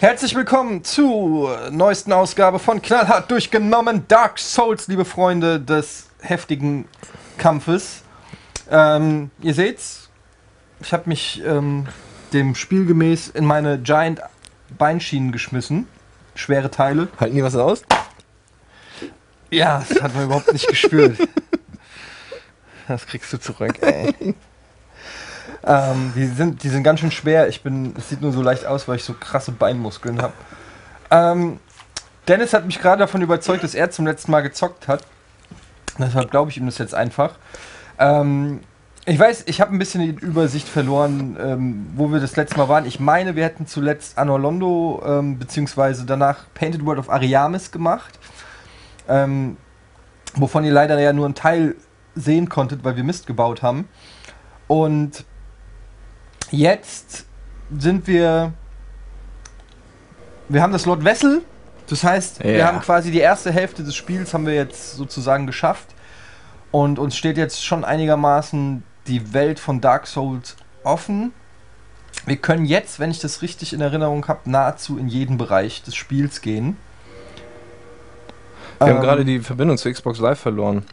Herzlich willkommen zur neuesten Ausgabe von Knallhart durchgenommen Dark Souls, liebe Freunde des heftigen Kampfes. Ähm, ihr seht's, ich habe mich ähm, dem Spiel gemäß in meine Giant Beinschienen geschmissen. Schwere Teile. Halten die was aus? Ja, das hat man überhaupt nicht gespürt. Das kriegst du zurück, ey. Ähm, die, sind, die sind ganz schön schwer. Ich bin, es sieht nur so leicht aus, weil ich so krasse Beinmuskeln habe. Ähm, Dennis hat mich gerade davon überzeugt, dass er zum letzten Mal gezockt hat. Deshalb glaube ich ihm das jetzt einfach. Ähm, ich weiß, ich habe ein bisschen die Übersicht verloren, ähm, wo wir das letzte Mal waren. Ich meine, wir hätten zuletzt Anorlondo ähm, beziehungsweise danach Painted World of Ariamis gemacht. Ähm, wovon ihr leider ja nur einen Teil sehen konntet, weil wir Mist gebaut haben. Und jetzt sind wir. Wir haben das Lord Wessel. Das heißt, wir Ja. haben quasi die erste Hälfte des Spiels haben wir jetzt sozusagen geschafft. Und uns steht jetzt schon einigermaßen die Welt von Dark Souls offen. Wir können jetzt, wenn ich das richtig in Erinnerung habe, nahezu in jeden Bereich des Spiels gehen. Wir Ähm, haben gerade die Verbindung zu Xbox Live verloren.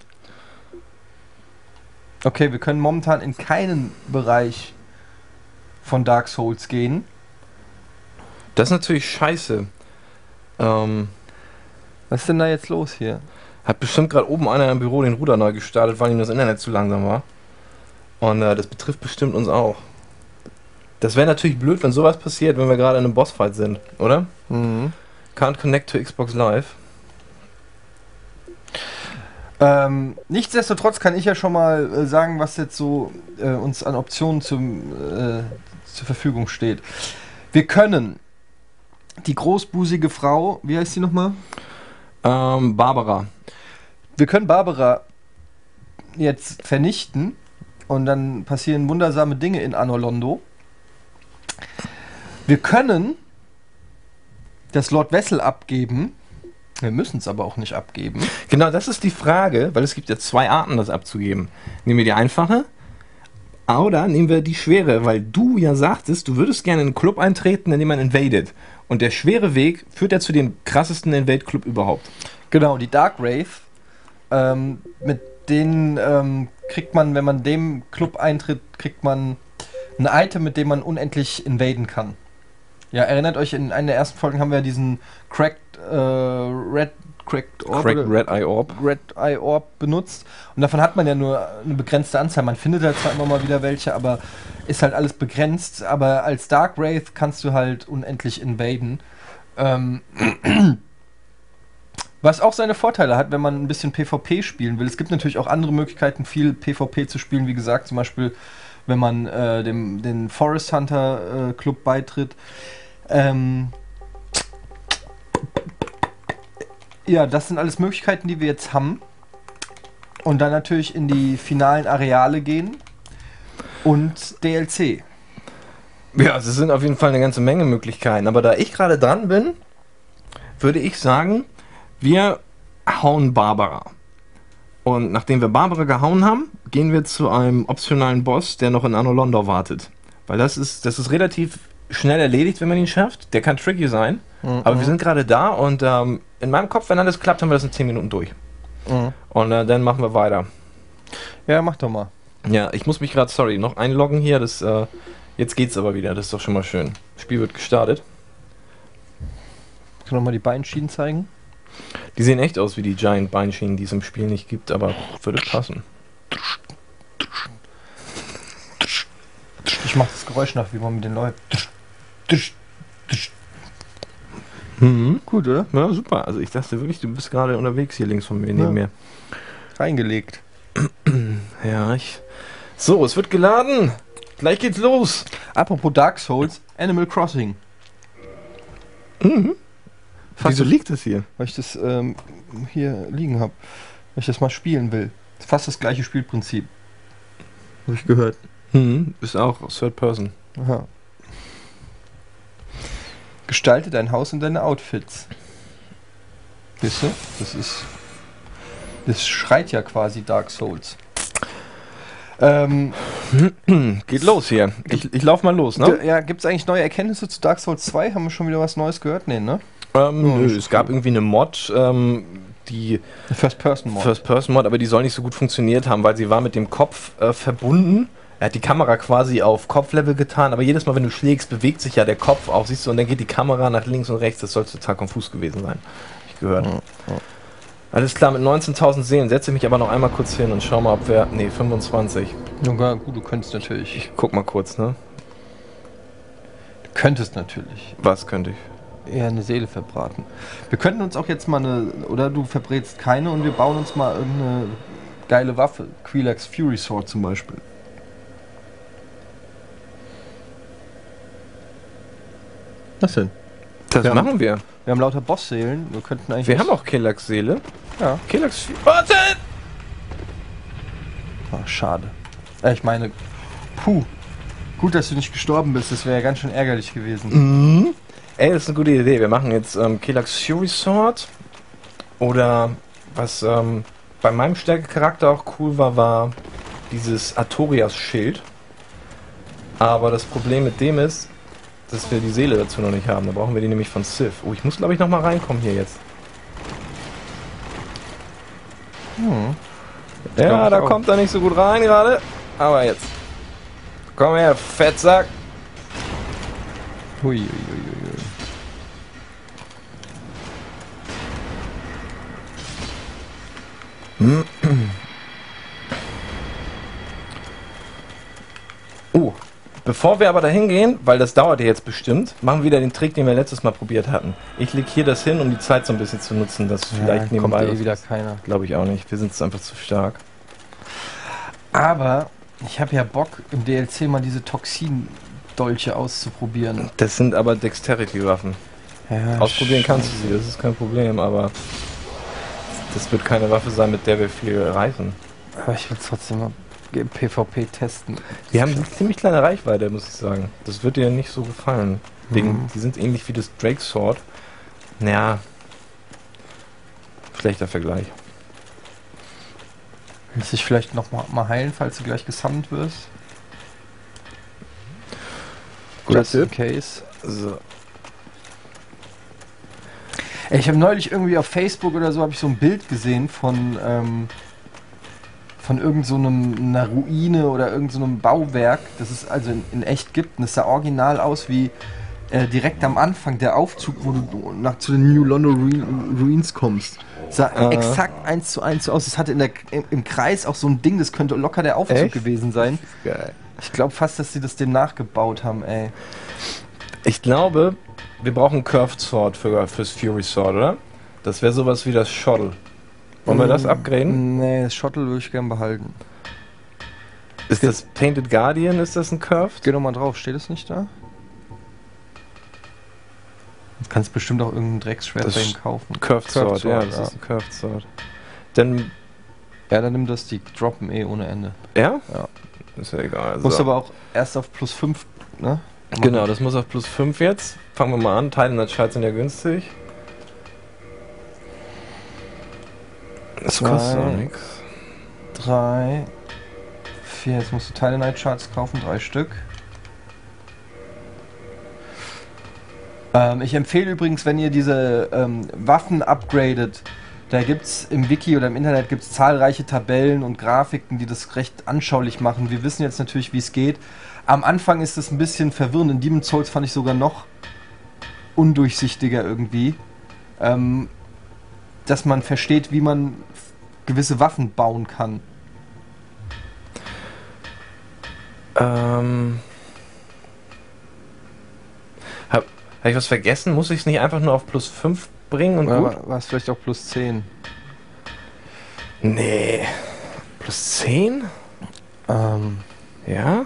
Okay, wir können momentan in keinen Bereich von Dark Souls gehen. Das ist natürlich scheiße. Ähm, Was ist denn da jetzt los hier? hat bestimmt gerade oben einer im Büro den Ruder neu gestartet, weil ihm das Internet zu langsam war. Und äh, das betrifft bestimmt uns auch. Das wäre natürlich blöd, wenn sowas passiert, wenn wir gerade in einem Bossfight sind, oder? Mhm. Can't connect to Xbox Live. Ähm, nichtsdestotrotz kann ich ja schon mal äh, sagen, was jetzt so äh, uns an Optionen zum, äh, zur Verfügung steht. Wir können die großbusige Frau, wie heißt sie nochmal? Ähm, Barbara. Wir können Barbara jetzt vernichten und dann passieren wundersame Dinge in Anolondo. Wir können das Lord Wessel abgeben. Wir müssen es aber auch nicht abgeben. Genau, das ist die Frage, weil es gibt ja zwei Arten, das abzugeben. Nehmen wir die einfache oder nehmen wir die schwere, weil du ja sagtest, du würdest gerne in einen Club eintreten, in dem man invadet. Und der schwere Weg führt ja zu dem krassesten Invade-Club überhaupt. Genau, die Dark Wraith. Ähm, mit denen ähm, kriegt man, wenn man dem Club eintritt, kriegt man ein Item, mit dem man unendlich invaden kann. Ja, erinnert euch, in einer der ersten Folgen haben wir diesen Cracked äh, Red Cracked Orb, Cracked Red Eye Orb. Red Eye Orb benutzt. Und davon hat man ja nur eine begrenzte Anzahl. Man findet halt zwar immer mal wieder welche, aber ist halt alles begrenzt. Aber als Dark Wraith kannst du halt unendlich invaden. Ähm, was auch seine Vorteile hat, wenn man ein bisschen PvP spielen will. Es gibt natürlich auch andere Möglichkeiten, viel PvP zu spielen. Wie gesagt, zum Beispiel, wenn man äh, dem den Forest Hunter äh, Club beitritt. Ähm, ja, das sind alles Möglichkeiten, die wir jetzt haben. Und dann natürlich in die finalen Areale gehen und DLC. Ja, es sind auf jeden Fall eine ganze Menge Möglichkeiten. Aber da ich gerade dran bin, würde ich sagen, wir hauen Barbara. Und nachdem wir Barbara gehauen haben, gehen wir zu einem optionalen Boss, der noch in Anolondo wartet. Weil das ist, das ist relativ schnell erledigt, wenn man ihn schafft. Der kann tricky sein. Aber wir sind gerade da und ähm, in meinem Kopf, wenn alles klappt, haben wir das in 10 Minuten durch. Mhm. Und äh, dann machen wir weiter. Ja, mach doch mal. Ja, ich muss mich gerade, sorry, noch einloggen hier. Das, äh, jetzt geht's aber wieder. Das ist doch schon mal schön. Spiel wird gestartet. Kannst du noch mal die Beinschienen zeigen? Die sehen echt aus wie die Giant Beinschienen, die es im Spiel nicht gibt, aber würde passen. Ich mach das Geräusch nach, wie man mit den läuft. Mhm. Gut, oder? Ja, super. Also ich dachte wirklich, du bist gerade unterwegs hier links von mir, neben Ja. mir. Reingelegt. Ja, ich. So, es wird geladen. Gleich geht's los. Apropos Dark Souls, Animal Crossing. Mhm. Fast Wieso so- liegt das hier? Weil ich das ähm, hier liegen habe. Weil ich das mal spielen will. Fast das gleiche Spielprinzip. Habe ich gehört. Mhm. Ist auch Third Person. Aha. Gestalte dein Haus und deine Outfits. Wisst ihr? Das ist. Das schreit ja quasi Dark Souls. Ähm, Geht los hier. Ich, ich lauf mal los, ne? Ja, gibt es eigentlich neue Erkenntnisse zu Dark Souls 2? Haben wir schon wieder was Neues gehört? Nee, ne? Ähm, nö, es gab irgendwie eine Mod, ähm, die First-Person-Mod. First-Person-Mod, aber die soll nicht so gut funktioniert haben, weil sie war mit dem Kopf äh, verbunden. Er hat die Kamera quasi auf Kopflevel getan, aber jedes Mal, wenn du schlägst, bewegt sich ja der Kopf auch, siehst du, und dann geht die Kamera nach links und rechts. Das soll total konfus gewesen sein. Ich gehört. Ja, ja. Alles klar, mit 19.000 Seelen setze ich mich aber noch einmal kurz hin und schau mal, ob wir. Nee, 25. Ja, gut, du könntest natürlich. Ich guck mal kurz, ne? Du könntest natürlich Was könnte ich? eher eine Seele verbraten. Wir könnten uns auch jetzt mal eine. Oder du verbrätst keine und wir bauen uns mal irgendeine geile Waffe. Quilax Fury Sword zum Beispiel. Was denn? Das Ja. machen wir. Wir haben lauter Bossseelen. Wir könnten eigentlich. Wir haben auch Kelax-Seele. Ja. Kelax. Warte! Ah, schade. Äh, ich meine, puh. Gut, dass du nicht gestorben bist. Das wäre ja ganz schön ärgerlich gewesen. Mhm. Ey, das ist eine gute Idee. Wir machen jetzt ähm, Kelax Fury Sword. Oder was ähm, bei meinem Stärkecharakter auch cool war, war dieses Artorias Schild. Aber das Problem mit dem ist, dass wir die Seele dazu noch nicht haben. Da brauchen wir die nämlich von Sif. Oh, ich muss glaube ich noch mal reinkommen hier jetzt. Hm. Ja, da auch. kommt er nicht so gut rein gerade. Aber jetzt. Komm her, Fettsack. Hui, hui, hui, hui, hui. Oh, bevor wir aber dahin gehen, weil das dauert ja jetzt bestimmt, machen wir wieder den Trick, den wir letztes Mal probiert hatten. Ich leg hier das hin, um die Zeit so ein bisschen zu nutzen, dass vielleicht ja, nebenbei. kommt eh wieder keiner. Glaube ich auch nicht. Wir sind es einfach zu stark. Aber ich habe ja Bock, im DLC mal diese Toxin-Dolche auszuprobieren. Das sind aber Dexterity-Waffen. Ja, Ausprobieren kannst du sie, das ist kein Problem, aber das wird keine Waffe sein, mit der wir viel reißen. Aber ich will trotzdem mal PvP testen. Die haben eine ziemlich kleine Reichweite, muss ich sagen. Das wird dir nicht so gefallen. Wegen, Mhm. Die sind ähnlich wie das Drake Sword. Naja. Schlechter Vergleich. Muss ich vielleicht noch mal, mal heilen, falls du gleich gesammelt wirst? Guter Just in Tipp. case. So. Ey, ich habe neulich irgendwie auf Facebook oder so habe ich so ein Bild gesehen von ähm, von irgend so einem, einer Ruine oder irgend so Bauwerk, das es also in, in echt gibt. Und es sah original aus wie äh, direkt am Anfang der Aufzug, wo du nach zu den New London Ruin, Ruins kommst. Sah Äh. exakt eins zu eins aus. Es hatte in der, im, im Kreis auch so ein Ding, das könnte locker der Aufzug Echt? gewesen sein. Ich glaube fast, dass sie das dem nachgebaut haben, ey. Ich glaube, wir brauchen Curved Sword für, fürs Fury Sword, oder? Das wäre sowas wie das Shuttle. Wollen wir das Mm, upgraden? Nee, das Shuttle würde ich gern behalten. Ist das Painted Guardian? Ist das ein Curved? Geh doch mal drauf, steht es nicht da? Du kannst bestimmt auch irgendein Drecksschwert bei ihm kaufen. Curved Sword, ja, das ja. ist ein Curved Sword. Dann, Ja, dann nimm das, die droppen eh ohne Ende. ja? Ja. Ist ja egal. Musst so. aber auch erst auf plus 5, ne? Genau, das muss auf plus 5 jetzt. Fangen wir mal an. Teile und Schalts sind ja günstig. Das Zwei. kostet auch nichts. 3, 4, jetzt musst du Teile Night Charts kaufen, drei Stück. Ähm, ich empfehle übrigens, wenn ihr diese ähm, Waffen upgradet, da gibt es im Wiki oder im Internet gibt's zahlreiche Tabellen und Grafiken, die das recht anschaulich machen. Wir wissen jetzt natürlich, wie es geht. Am Anfang ist es ein bisschen verwirrend. In Demon's Souls fand ich sogar noch undurchsichtiger irgendwie. Ähm, dass man versteht, wie man gewisse Waffen bauen kann. Ähm. Hab, hab ich was vergessen? Muss ich es nicht einfach nur auf plus 5 bringen und Oder gut? war- war es vielleicht auch plus 10? Nee. Plus 10? Ähm, Ja?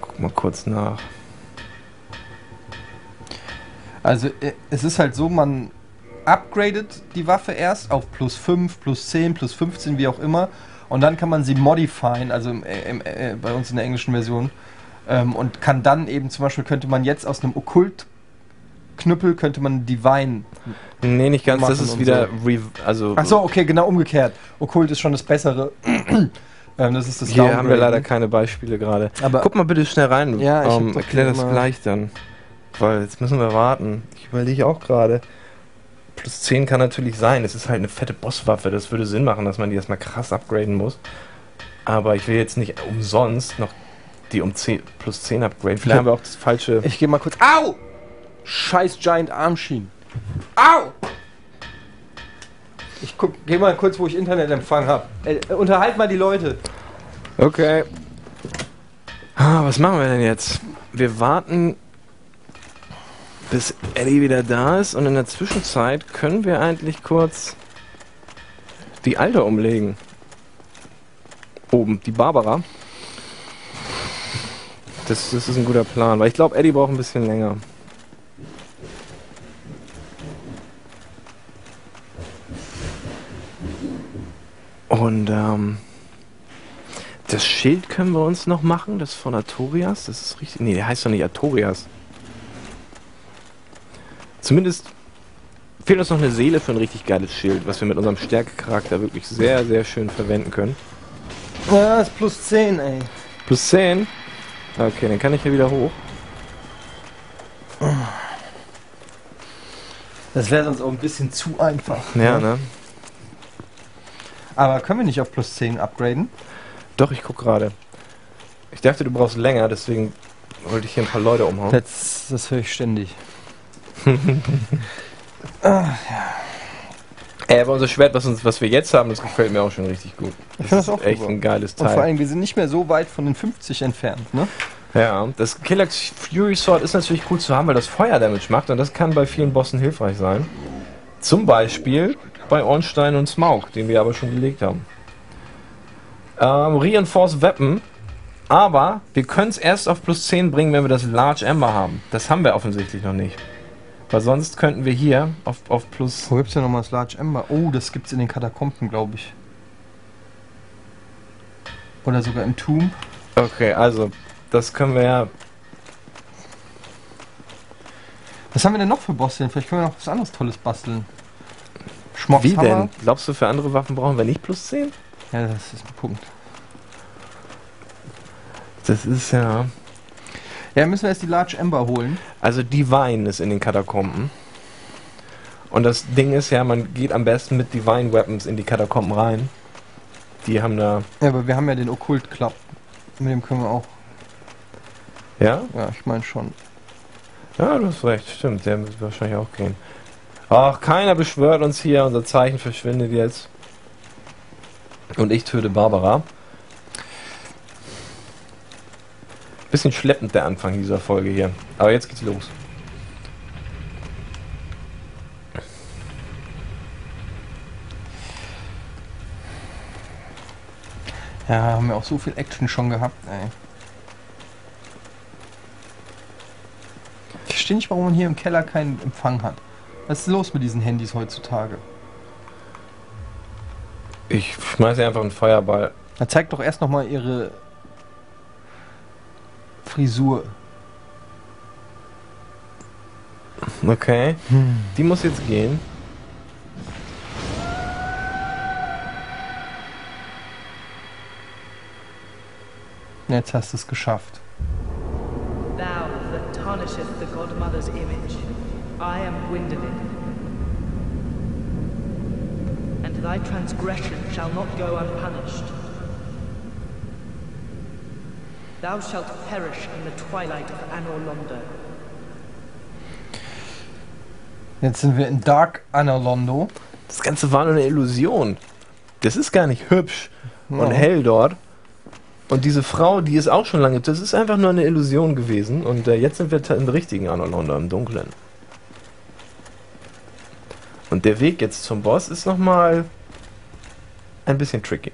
Guck mal kurz nach. also äh, es ist halt so, man upgradet die Waffe erst auf plus 5, plus 10, plus 15, wie auch immer. Und dann kann man sie modifieren, also im, äh, im, äh, bei uns in der englischen Version. Ähm, und kann dann eben zum Beispiel, könnte man jetzt aus einem Okkult-Knüppel, könnte man Divine Nee, nicht ganz. Das ist wieder. Re also Ach so, okay, genau umgekehrt. Okkult ist schon das Bessere. Ähm, das ist das Hier haben wir leider keine Beispiele gerade. Aber Guck mal bitte schnell rein. Ja, ich ähm, erklär das gleich dann. Weil jetzt müssen wir warten. Ich überlege auch gerade. Plus 10 kann natürlich sein. Es ist halt eine fette Bosswaffe. Das würde Sinn machen, dass man die erstmal krass upgraden muss. Aber ich will jetzt nicht umsonst noch die um 10, plus 10 upgraden. Vielleicht haben wir auch das falsche. Ich gehe mal kurz. Au! Scheiß Giant Armschienen. Au! Ich guck, geh mal kurz, wo ich Internetempfang habe. Äh, unterhalt mal die Leute. Okay. Ah, was machen wir denn jetzt? Wir warten, bis Eddie wieder da ist und in der Zwischenzeit können wir eigentlich kurz die Alte umlegen. Oben, die Barbara. Das, das ist ein guter Plan, weil ich glaube, Eddie braucht ein bisschen länger. Und ähm, das Schild können wir uns noch machen, das von Artorias. Das ist richtig. Nee, der heißt doch nicht Artorias. Zumindest fehlt uns noch eine Seele für ein richtig geiles Schild, was wir mit unserem Stärkecharakter wirklich sehr, sehr schön verwenden können. Ja, ist plus 10, ey. Plus 10. Okay, dann kann ich hier wieder hoch. Das wäre sonst auch ein bisschen zu einfach. Ja, ne? Aber können wir nicht auf plus 10 upgraden? Doch, ich guck gerade. Ich dachte, du brauchst länger, deswegen wollte ich hier ein paar Leute umhauen. Das, das höre ich ständig. Ey, aber unser Schwert, was, uns, was wir jetzt haben, das gefällt mir auch schon richtig gut. Ich find das ist auch echt super. ein geiles Und vor Teil. allem, wir sind nicht mehr so weit von den 50 entfernt, ne? Ja, das Killax Fury Sword ist natürlich cool zu haben, weil das Feuerdamage macht und das kann bei vielen Bossen hilfreich sein. Zum Beispiel bei Ornstein und Smaug, den wir aber schon gelegt haben. Ähm, Reinforced Weapon, aber wir können es erst auf plus 10 bringen, wenn wir das Large Ember haben. Das haben wir offensichtlich noch nicht. Weil sonst könnten wir hier auf, auf plus... Wo gibt's denn nochmal das Large Ember? Oh, das gibt's in den Katakomben, glaube ich. Oder sogar im Tomb. Okay, also, das können wir ja... Was haben wir denn noch für Bosse? Vielleicht können wir noch was anderes Tolles basteln. Schmocks Wie denn? Glaubst du, für andere Waffen brauchen wir nicht plus 10? Ja, das ist ein Punkt. Das ist ja... Ja, müssen wir erst die Large Ember holen. Also Divine ist in den Katakomben. Und das Ding ist ja, man geht am besten mit Divine Weapons in die Katakomben rein. Die haben da. Ja, aber wir haben ja den Okkult Club. Mit dem können wir auch. Ja? Ja, ich meine schon. Ja, du hast recht, stimmt. Der wird wahrscheinlich auch gehen. Ach, keiner beschwört uns hier, unser Zeichen verschwindet jetzt. Und ich töte Barbara. Bisschen schleppend der Anfang dieser Folge hier. Aber jetzt geht's los. Ja, haben wir auch so viel Action schon gehabt, ey. Ich verstehe nicht, warum man hier im Keller keinen Empfang hat. Was ist los mit diesen Handys heutzutage? Ich schmeiße einfach einen Feuerball. Na, zeigt doch erst nochmal ihre Frisur. Okay. Die muss jetzt gehen. Jetzt hast du es geschafft. Thou that tarnisheth the godmother's image, I am Gwyndolin. And thy transgression shall not go unpunished. Thou shalt perish in the twilight of Anor Londo. Jetzt sind wir in Dark Anolondo. Das Ganze war nur eine Illusion. Das ist gar nicht hübsch und Ja. hell dort. Und diese Frau, die ist auch schon lange. Das ist einfach nur eine Illusion gewesen. Und äh, jetzt sind wir im richtigen Anolonder, im Dunklen. Und der Weg jetzt zum Boss ist nochmal ein bisschen tricky.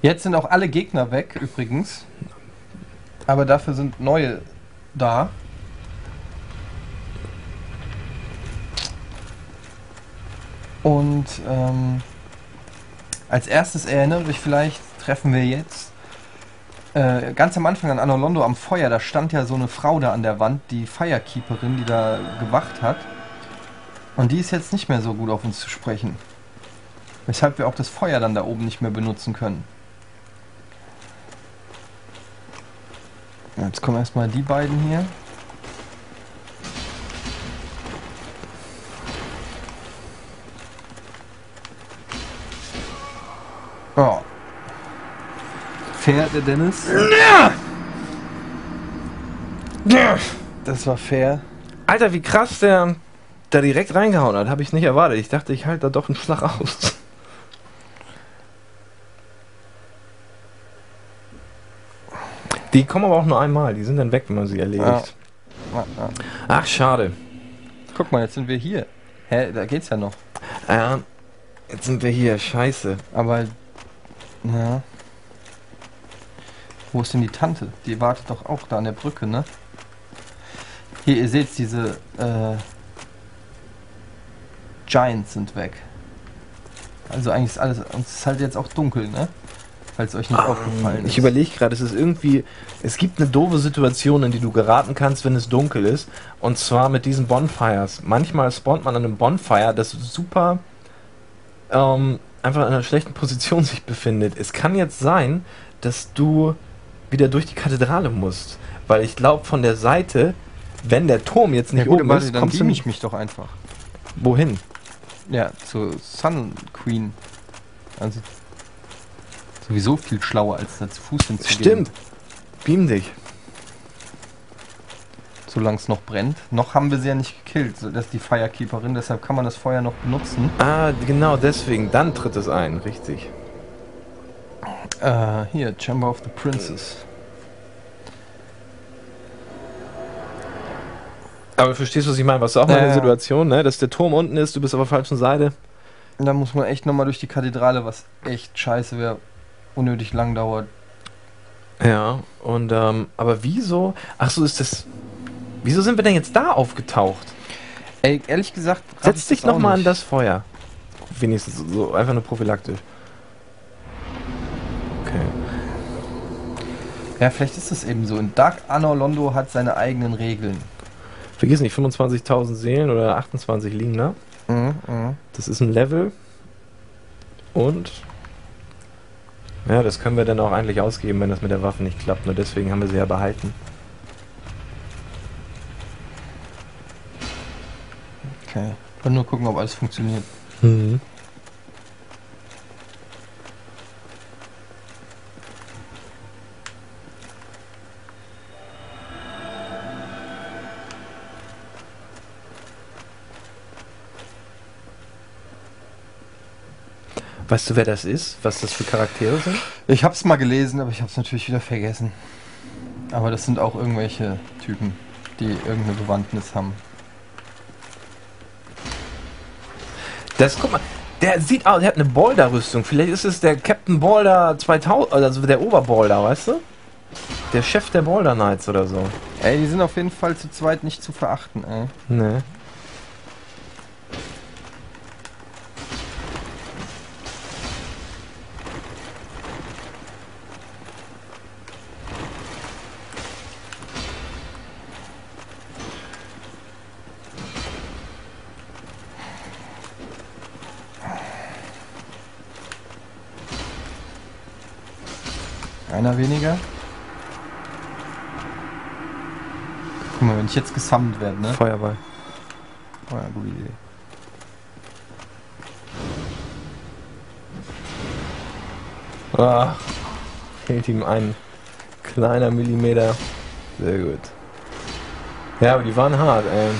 Jetzt sind auch alle Gegner weg, übrigens. Aber dafür sind neue da. Und ähm, als erstes erinnere ich vielleicht, treffen wir jetzt äh, ganz am Anfang an Anolondo am Feuer, da stand ja so eine Frau da an der Wand, die Firekeeperin, die da gewacht hat. Und die ist jetzt nicht mehr so gut auf uns zu sprechen. Weshalb wir auch das Feuer dann da oben nicht mehr benutzen können. Jetzt kommen erstmal die beiden hier. Oh. Fair, der Dennis. Das war fair. Alter, wie krass der da direkt reingehauen hat. Habe ich nicht erwartet. Ich dachte, ich halte da doch einen Schlag aus. Die kommen aber auch nur einmal. Die sind dann weg, wenn man sie erledigt. Ja, ja. Ach, schade. Guck mal, jetzt sind wir hier. Hä, da geht's ja noch. Ja, jetzt sind wir hier. Scheiße. Aber, ja. Wo ist denn die Tante? Die wartet doch auch da an der Brücke, ne? Hier, ihr seht diese, äh, Giants sind weg. Also eigentlich ist alles, und es ist halt jetzt auch dunkel, ne? Falls euch nicht aufgefallen ist. Ah, Ich überlege gerade, es ist irgendwie. Es gibt eine doofe Situation, in die du geraten kannst, wenn es dunkel ist. Und zwar mit diesen Bonfires. Manchmal spawnt man an einem Bonfire, das super ähm, einfach in einer schlechten Position sich befindet. Es kann jetzt sein, dass du wieder durch die Kathedrale musst. Weil ich glaube, von der Seite, wenn der Turm jetzt ja nicht gut, oben ist, dann kommst du nicht. ich mich doch einfach. Wohin? Ja, zur Sun Queen. Also sowieso viel schlauer, als da zu Fuß hinzugehen. Stimmt. Beam dich. Solange es noch brennt. Noch haben wir sie ja nicht gekillt. so- Das ist die Firekeeperin, deshalb kann man das Feuer noch benutzen. Ah, genau deswegen. Dann tritt es ein, richtig. Äh, hier, Chamber of the Princess. Aber du verstehst, was ich meine? Was du auch mal der ja. Situation, ne? Dass der Turm unten ist, du bist auf der falschen Seite. Da muss man echt nochmal durch die Kathedrale, was echt scheiße wäre. Unnötig lang dauert. Ja, und ähm, aber wieso? Ach so, ist das. Wieso sind wir denn jetzt da aufgetaucht? Ey, ehrlich gesagt, Setz ich dich nochmal an das Feuer. Wenigstens so, so einfach nur prophylaktisch. Okay. Ja, vielleicht ist das eben so. Und Dark Anor Londo hat seine eigenen Regeln. Vergiss nicht, 25.000 Seelen oder 28 liegen da. Mhm, mhm. Das ist ein Level. Und. Ja, das können wir dann auch eigentlich ausgeben, wenn das mit der Waffe nicht klappt. Nur deswegen haben wir sie ja behalten. Okay. Wollen nur gucken, ob alles funktioniert. Mhm. Weißt du, wer das ist? Was das für Charaktere sind? Ich hab's mal gelesen, aber ich hab's natürlich wieder vergessen. Aber das sind auch irgendwelche Typen, die irgendeine Bewandtnis haben. Das, guck mal, der sieht aus, der hat eine Boulder-Rüstung. Vielleicht ist es der Captain Boulder 2000, also der Oberboulder, weißt du? Der Chef der Boulder Knights oder so. Ey, die sind auf jeden Fall zu zweit nicht zu verachten, ey. Ne. Einer weniger. Guck mal, wenn ich jetzt gesammelt werde, ne? Feuerball. Oh ja, gute Idee. Ah, fehlt ihm ein kleiner Millimeter. Sehr gut. Ja, aber die waren hart, ey.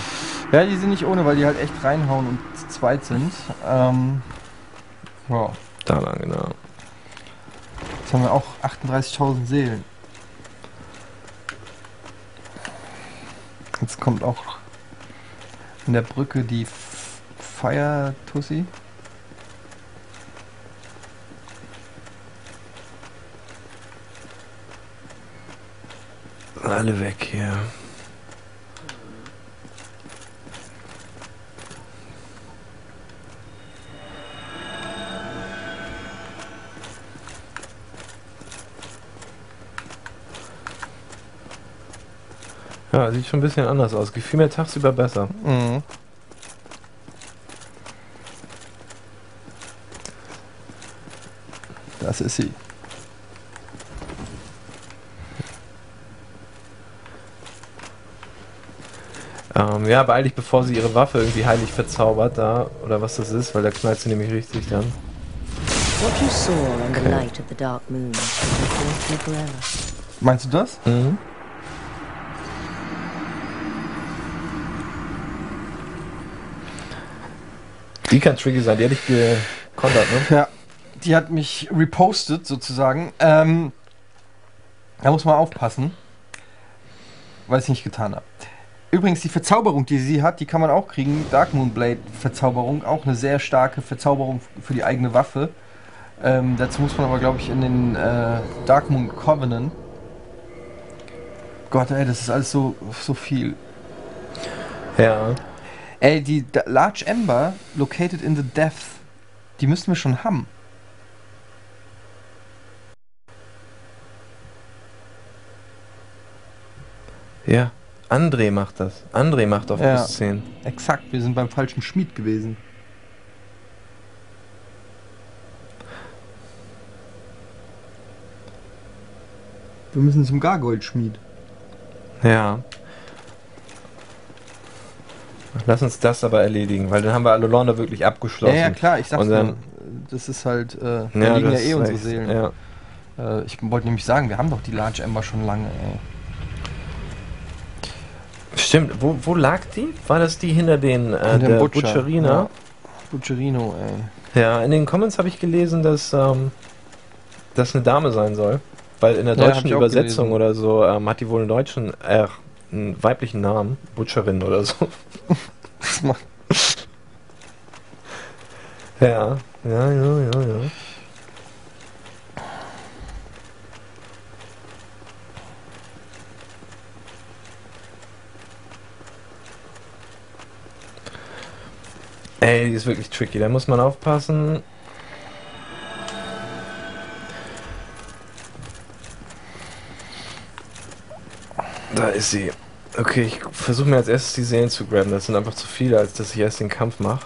Ja, die sind nicht ohne, weil die halt echt reinhauen und zu zweit sind. Ähm, ja, Da lang, genau. jetzt haben wir auch 38.000 Seelen. Jetzt kommt auch in der Brücke die Fire Tussi. Alle weg hier. Ja, sieht schon ein bisschen anders aus. Gefiel mir tagsüber besser. Mhm. Das ist sie. Ähm, ja, beeil dich, bevor sie ihre Waffe irgendwie heilig verzaubert da. Oder was das ist, weil da knallt sie nämlich richtig dann. What you saw on the Okay. night of the dark moon will haunt me forever. Meinst du das? Mhm. Die kann tricky sein, die hätte ich gekontert, ne? Ja. Die hat mich repostet sozusagen. Ähm, da muss man aufpassen, weil ich es nicht getan habe. Übrigens, die Verzauberung, die sie hat, die kann man auch kriegen. Dark Moonblade Verzauberung, auch eine sehr starke Verzauberung für die eigene Waffe. Ähm, dazu muss man aber, glaube ich, in den äh, Dark Moon Covenant. Gott, ey, das ist alles so, so viel. Ja. Ey, die Large Ember located in the depth, die müssten wir schon haben. Ja. André macht das. André macht auf Ja. plus 10. Exakt, wir sind beim falschen Schmied gewesen. Wir müssen zum Gargold-Schmied. Ja. Lass uns das aber erledigen, weil dann haben wir Alolanda wirklich Ja, abgeschlossen. ja, klar, ich sag's Und dann- nur. Das ist halt, äh, da Ja, liegen ja eh unsere echt- Seelen. Ja. Äh, ich wollte nämlich sagen, wir haben doch die Large Ember schon lange, ey. Stimmt, wo, wo lag die? War das die hinter den äh, Hinter der Butcher, Butcherina? ja. Butcherino, ey. Ja. in den Comments habe ich gelesen, dass das eine Dame sein soll. Weil in der Ja, deutschen auch Übersetzung gelesen. oder so ähm, hat die wohl einen deutschen, äh, einen weiblichen Namen. Butcherin oder so. Ja, ja, ja, ja, ja. Ey, die ist wirklich tricky, da muss man aufpassen. Da ist sie. Okay, ich versuche mir als erstes die Seelen zu graben. Das sind einfach zu viele, als dass ich erst den Kampf mache.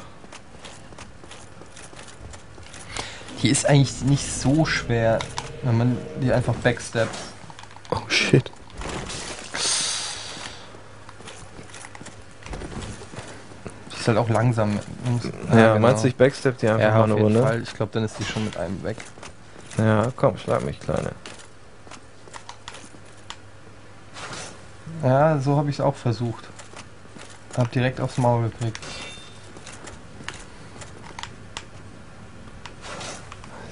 Die ist eigentlich nicht so schwer, wenn man die einfach backsteppt. Oh shit. Die ist halt auch langsam. Muss- Ja, genau. meinst du, ich backstep die einfach Ja, mal eine Runde? Fall. Ich glaube, dann ist die schon mit einem weg. Ja, komm, schlag mich, Kleine. Ja, so habe ich es auch versucht. Hab direkt aufs Maul gekriegt.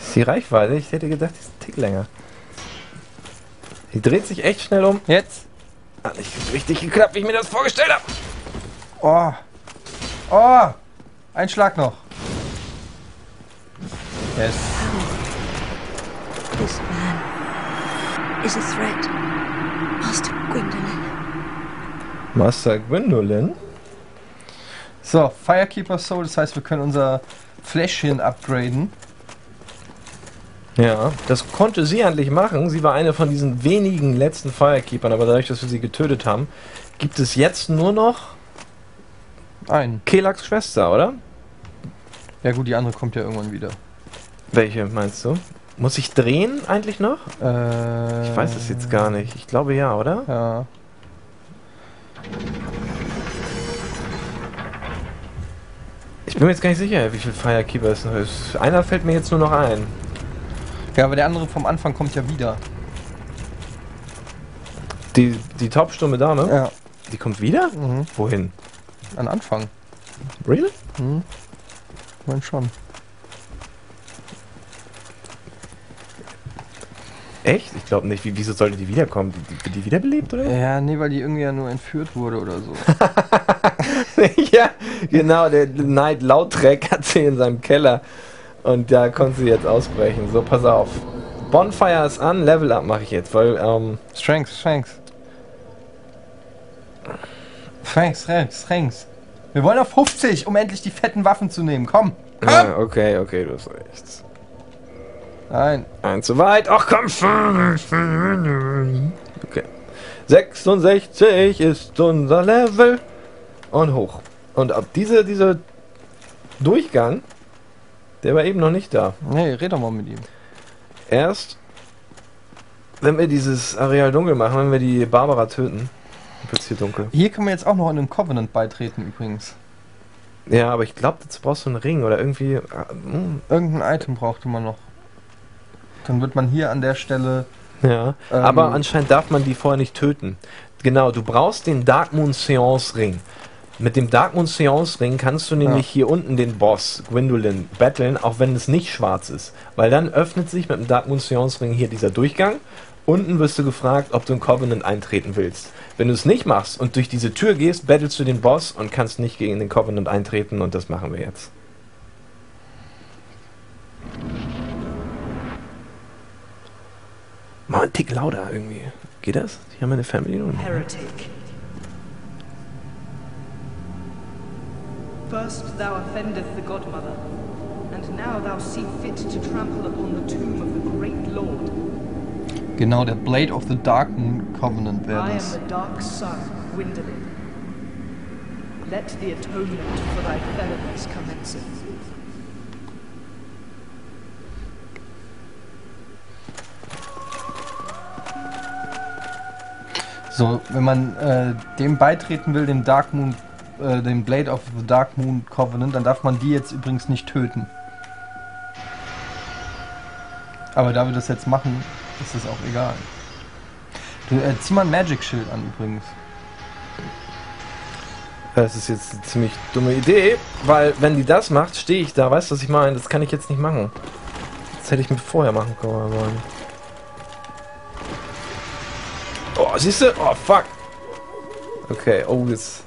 Ist die Reichweite? Ich hätte gedacht, die ist ein Tick länger. Die dreht sich echt schnell um. Jetzt? Hat nicht richtig geklappt, wie ich mir das vorgestellt habe. Oh. Oh. Ein Schlag noch. Yes. This man is a threat. Master Gwendolyn. Master Gwendolyn? So, Firekeeper Soul, das heißt, wir können unser Fläschchen upgraden. Ja, das konnte sie endlich machen. Sie war eine von diesen wenigen letzten Firekeepern, aber dadurch, dass wir sie getötet haben, gibt es jetzt nur noch Ein. Kelaks Schwester, oder? Ja gut, die andere kommt ja irgendwann wieder. Welche meinst du? Muss ich drehen eigentlich noch? Äh, Ich weiß es jetzt gar nicht. Ich glaube ja, oder? Ja. Ich bin mir jetzt gar nicht sicher, wie viel Firekeeper es noch ist. Einer fällt mir jetzt nur noch ein. Ja, aber der andere vom Anfang kommt ja wieder. Die, die taubstumme Dame, Ja. die kommt wieder? Mhm. Wohin? An Anfang. Really? Mhm. Ich mein schon. Echt? Ich glaube nicht. Wie, wieso sollte die wiederkommen? Die, die, die wiederbelebt, oder? Ja, nee, weil die irgendwie ja nur entführt wurde oder so. ja, genau. Der Knight Lautrec hat sie in seinem Keller. Und da konnte sie jetzt ausbrechen. So, pass auf. Bonfire ist an. Level Up mache ich jetzt, weil, ähm, Strength, Strength. Strength, Strength, Strength. Wir wollen auf 50, um endlich die fetten Waffen zu nehmen. Komm. Komm. ja, okay, okay, du hast recht. Nein. Ein zu weit. Ach komm. Okay. 66 ist unser Level. Und hoch. Und ab diese, dieser Durchgang, der war eben noch nicht da. Nee, red doch mal mit ihm. erst, wenn wir dieses Areal dunkel machen, wenn wir die Barbara töten, wird es hier dunkel. Hier kann man jetzt auch noch in den Covenant beitreten übrigens. Ja, aber ich glaube, dazu brauchst du einen Ring oder irgendwie. äh, hm, Irgendein Item brauchte man noch. Dann wird man hier an der Stelle. Ja, Ähm, aber anscheinend darf man die vorher nicht töten. Genau, du brauchst den Dark Moon Seance Ring. Mit dem Dark Moon Seance Ring kannst du nämlich hier unten den Boss, Gwendolyn, battlen, auch wenn es nicht schwarz ist. Weil dann öffnet sich mit dem Dark Moon Seance Ring hier dieser Durchgang. Unten wirst du gefragt, ob du in Covenant eintreten willst. Wenn du es nicht machst und durch diese Tür gehst, battlest du den Boss und kannst nicht gegen den Covenant eintreten und das machen wir jetzt. Mal einen Tick lauter irgendwie. Geht das? Ich habe meine nicht. Heretic. First thou offendeth the Godmother, and now thou see fit to trample upon the tomb of the great Lord. Genau, der Blade of the Dark Moon Covenant wäre I am das. the dark sun, Gwendolyn. Let the atonement for thy felonies commence. So, wenn man äh, dem beitreten will, dem Dark Moon, äh, dem Blade of the Dark Moon Covenant, dann darf man die jetzt übrigens nicht töten. Aber da wir das jetzt machen, ist das auch egal. Du, äh, zieh mal ein Magic Schild an übrigens. Das ist jetzt eine ziemlich dumme Idee, weil wenn die das macht, stehe ich da, weißt du, was ich meine? Das kann ich jetzt nicht machen. Das hätte ich mir vorher machen sollen. Oh, siehst du? Oh, fuck. Okay, oh, jetzt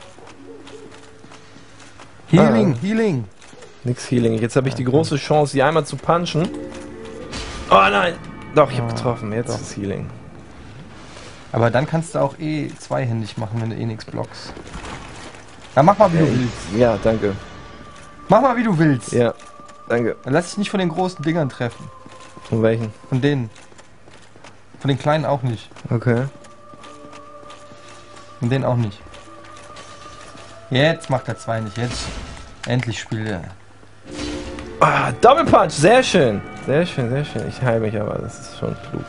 Healing, Ah. Healing. nix Healing. Jetzt habe ich die große Chance, sie einmal zu punchen. Oh nein! Doch, ich habe Ah, getroffen. Jetzt doch. ist Healing. Aber dann kannst du auch eh zweihändig machen, wenn du eh nichts blockst. Ja, mach mal wie du willst. Ja, danke. Mach mal wie du willst. Ja, danke. Dann lass dich nicht von den großen Dingern treffen. Von welchen? Von denen. Von den kleinen auch nicht. Okay. Von denen auch nicht. Jetzt macht er zwei nicht. Jetzt. Endlich spielt er. Ah, Double Punch, sehr schön. Sehr schön, sehr schön. Ich heile mich aber, das ist schon klug.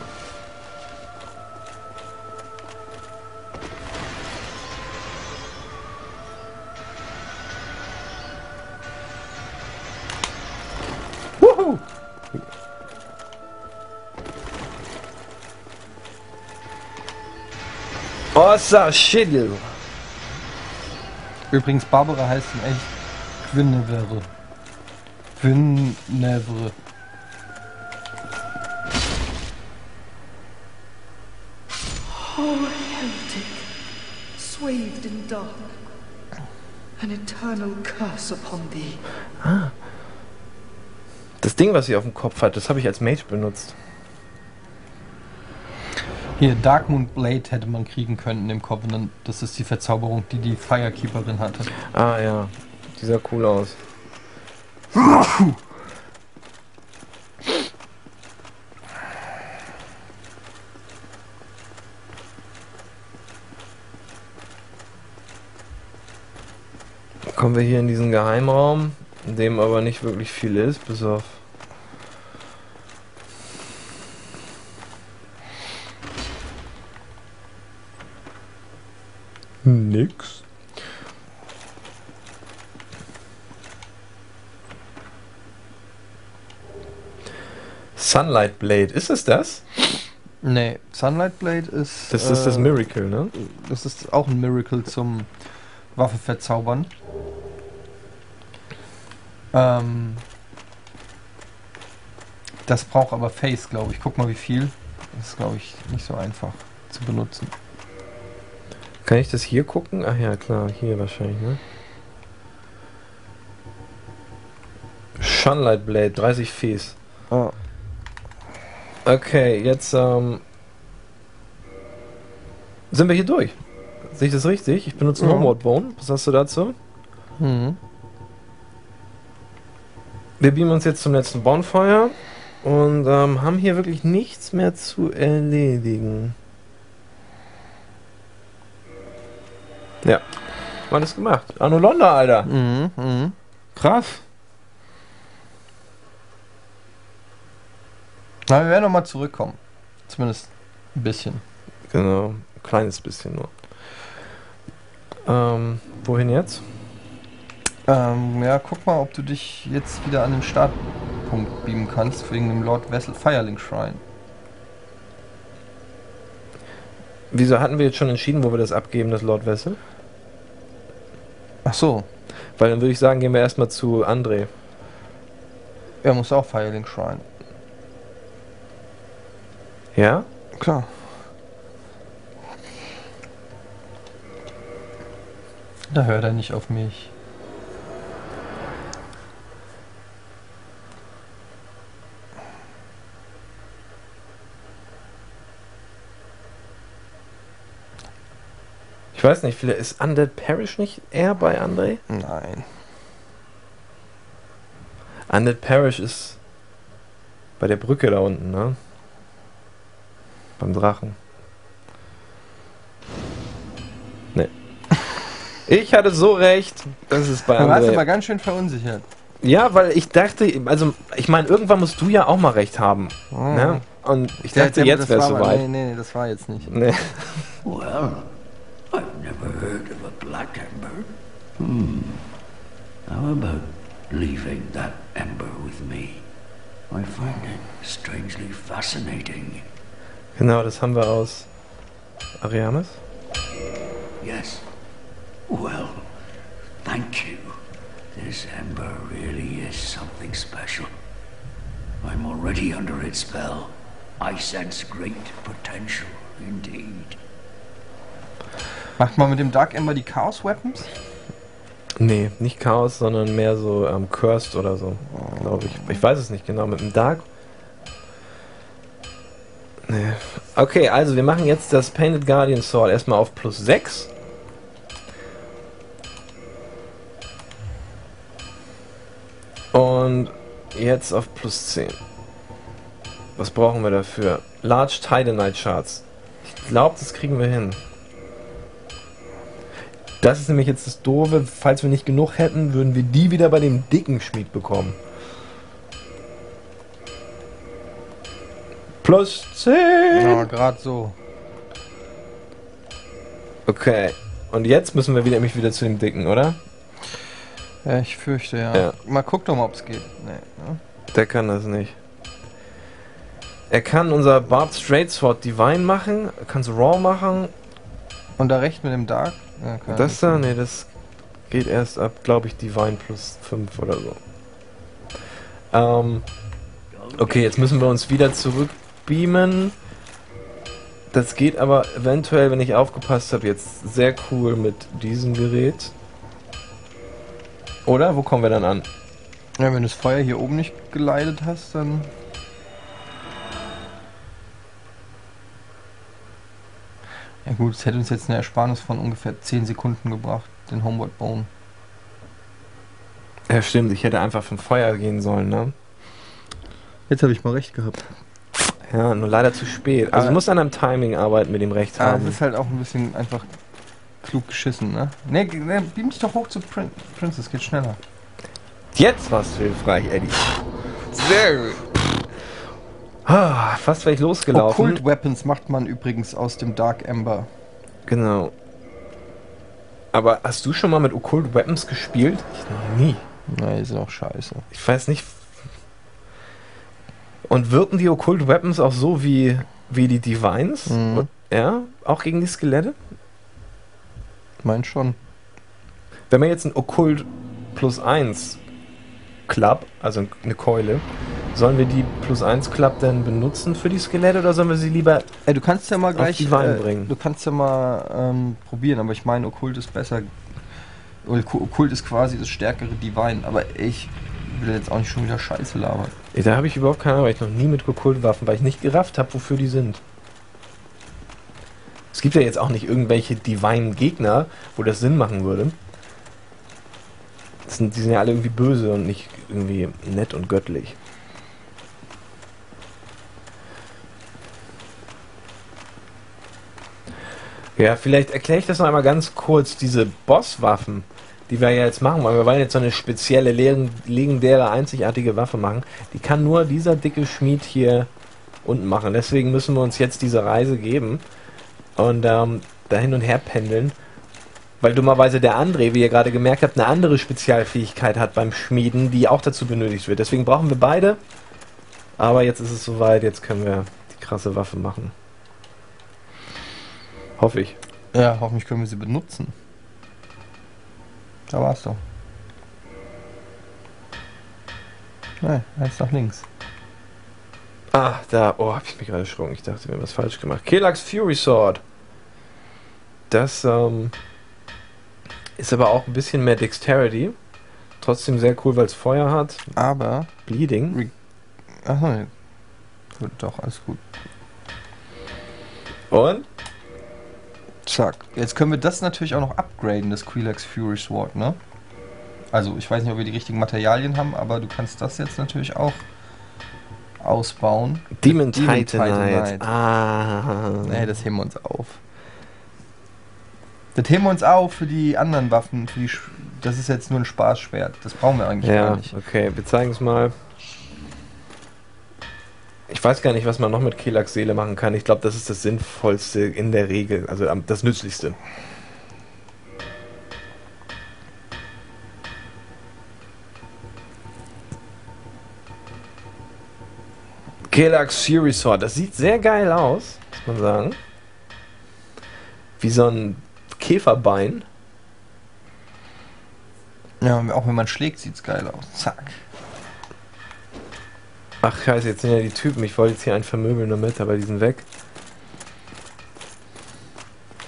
Schädel. Übrigens, Barbara heißt in echt Quinevere. Quinevere. Oh, heretic, swathed in dark, an eternal curse upon thee. Das Ding, was sie auf dem Kopf hat, das habe ich als Mage benutzt. Hier, Dark Moon Blade hätte man kriegen können im Covenant. Das ist die Verzauberung, die die Firekeeperin hatte. Ah ja, die sah cool aus. Kommen wir hier in diesen Geheimraum, in dem aber nicht wirklich viel ist, bis auf nix. Sunlight Blade, ist es das? Nee, Sunlight Blade ist. Das ist das äh, Miracle, ne? Das ist auch ein Miracle zum Waffe verzaubern. Ähm, das braucht aber Face, glaube ich. Guck mal, wie viel. Das ist, glaube ich, nicht so einfach zu benutzen. Kann ich das hier gucken? Ach ja, klar, hier wahrscheinlich, ne? Sunlight Blade, 30 Fies. Ah. Okay, jetzt ähm, sind wir hier durch. Sehe ich das richtig? Ich benutze Ja. Homeward Bone. Was hast du dazu? Mhm. Wir beamen uns jetzt zum letzten Bonfire und ähm, haben hier wirklich nichts mehr zu erledigen. Ja, war das gemacht. Anno Londa, Alter. Mhm. Mhm. Krass. Na, wir werden nochmal zurückkommen. Zumindest ein bisschen. Genau, ein kleines bisschen nur. Ähm, wohin jetzt? Ähm, ja, guck mal, ob du dich jetzt wieder an den Startpunkt beamen kannst, wegen dem Lord Vessel Firelink Shrine. Wieso hatten wir jetzt schon entschieden, wo wir das abgeben, das Lord Vessel? Ach so, Weil dann würde ich sagen, gehen wir erstmal zu André. er muss auch Firelink Shrine. Ja? Klar. Da hört er nicht auf mich. Ich weiß nicht, vielleicht ist Undead Parish nicht eher bei André? Nein. Undead Parish ist bei der Brücke da unten, ne? Beim Drachen. Ne. Ich hatte so recht. Das ist bei Du warst aber André. ganz schön verunsichert. Ja, weil ich dachte, also ich meine, irgendwann musst du ja auch mal recht haben. Ne? Und ich dachte, der- jetzt wäre es soweit. Nee, nee, nee, das war jetzt nicht. Nee. Well, I've never heard of a black ember. Hmm. How about leaving that ember with me? I find it strangely fascinating. Genau, das haben wir aus Ariamis. Yes. Well, thank you. This ember really is something special. I'm already under its spell. I sense great potential indeed. Macht man mit dem Dark Ember die Chaos Weapons? Nee, nicht Chaos, sondern mehr so ähm, Cursed oder so, glaube ich. Ich weiß es nicht genau. Mit dem Dark. Nee. Okay, also wir machen jetzt das Painted Guardian Sword erstmal auf plus 6. Und jetzt auf plus 10. Was brauchen wir dafür? Large Titanite Shards. Ich glaube, das kriegen wir hin. Das ist nämlich jetzt das Doofe. Falls wir nicht genug hätten, würden wir die wieder bei dem dicken Schmied bekommen. Plus 10. Ja, gerade so. Okay. Und jetzt müssen wir wieder, nämlich wieder zu dem dicken, oder? Ja, ich fürchte ja. Ja. Mal guck doch mal, ob es geht. Nee, ne? Der kann das nicht. Er kann unser Barbed Straight Sword Divine machen, er kann es Raw machen. Und da recht mit dem Dark? Ja, Das da, nee, das geht erst ab, glaube ich, Divine plus 5 oder so. Ähm, okay, jetzt müssen wir uns wieder zurückbeamen. Das geht aber eventuell, wenn ich aufgepasst habe, jetzt sehr cool mit diesem Gerät. Oder? Wo kommen wir dann an? Ja, wenn du das Feuer hier oben nicht geleitet hast, dann. Ja gut, es hätte uns jetzt eine Ersparnis von ungefähr 10 Sekunden gebracht, den Homeward Bone. Ja, stimmt, ich hätte einfach von Feuer gehen sollen, ne? Jetzt habe ich mal recht gehabt. Ja, nur leider zu spät. Also Aber- du musst an einem Timing arbeiten mit dem Recht Ah, haben. das ist halt auch ein bisschen einfach klug geschissen, ne? Ne, ne beam dich doch hoch zu Prin Princess, geht schneller. Jetzt warst du hilfreich, Eddie. Sehr gut. Ah, fast wäre ich losgelaufen. Occult Weapons macht man übrigens aus dem Dark Ember. Genau. Aber hast du schon mal mit Occult Weapons gespielt? Ich noch nie. Die sind auch scheiße. Ich weiß nicht. Und wirken die Occult Weapons auch so wie, wie die Divines? Mhm. Ja, auch gegen die Skelette? Mein schon. Wenn man jetzt ein Okkult plus 1 Club, also eine Keule, sollen wir die plus 1 Club dann benutzen für die Skelette oder sollen wir sie lieber. Ey, du kannst ja mal Auf gleich. die Weine äh, bringen. Du kannst ja mal ähm, probieren, aber ich meine, Okkult ist besser. Okku- Okkult ist quasi das stärkere Divine, aber ich will jetzt auch nicht schon wieder Scheiße labern. Ey, Da habe ich überhaupt keine Ahnung, weil ich noch nie mit Okkultwaffen, weil ich nicht gerafft habe, wofür die sind. Es gibt ja jetzt auch nicht irgendwelche Divine-Gegner, wo das Sinn machen würde. Sind, die sind ja alle irgendwie böse und nicht irgendwie nett und göttlich. Ja, vielleicht erkläre ich das noch einmal ganz kurz. Diese Bosswaffen, die wir ja jetzt machen wollen. Wir wollen jetzt so eine spezielle, leg- legendäre, einzigartige Waffe machen. Die kann nur dieser dicke Schmied hier unten machen. Deswegen müssen wir uns jetzt diese Reise geben und ähm, da hin und her pendeln. Weil dummerweise der André, wie ihr gerade gemerkt habt, eine andere Spezialfähigkeit hat beim Schmieden, die auch dazu benötigt wird. Deswegen brauchen wir beide. Aber jetzt ist es soweit, jetzt können wir die krasse Waffe machen. Hoffe ich. Ja, hoffentlich können wir sie benutzen. Da war's doch. Nein, eins nach links. Ah, da. Oh, hab ich mich gerade erschrocken. Ich dachte, wir haben was falsch gemacht. Kelax Fury Sword. Das ähm, ist aber auch ein bisschen mehr Dexterity. Trotzdem sehr cool, weil es Feuer hat. Aber. Bleeding. Ach nein. Gut, doch, alles gut. Und? Zack. Jetzt können wir das natürlich auch noch upgraden, das Quilax Fury Sword, ne? Also, ich weiß nicht, ob wir die richtigen Materialien haben, aber du kannst das jetzt natürlich auch ausbauen. Demon, Demon Titanite. Titanite. Ah. Nee, das heben wir uns auf. Das heben wir uns auf für die anderen Waffen. Für die das ist jetzt nur ein Spaßschwert. Das brauchen wir eigentlich Ja, gar nicht. okay, wir zeigen es mal. Ich weiß gar nicht, was man noch mit Kelax Seele machen kann. Ich glaube, das ist das Sinnvollste in der Regel, also das Nützlichste. Kelax Fury Sword, das sieht sehr geil aus, muss man sagen. Wie so ein Käferbein. Ja, auch wenn man schlägt, sieht's geil aus. Zack. Ach scheiße, jetzt sind ja die Typen. Ich wollte jetzt hier einen vermöbeln damit, aber die sind weg.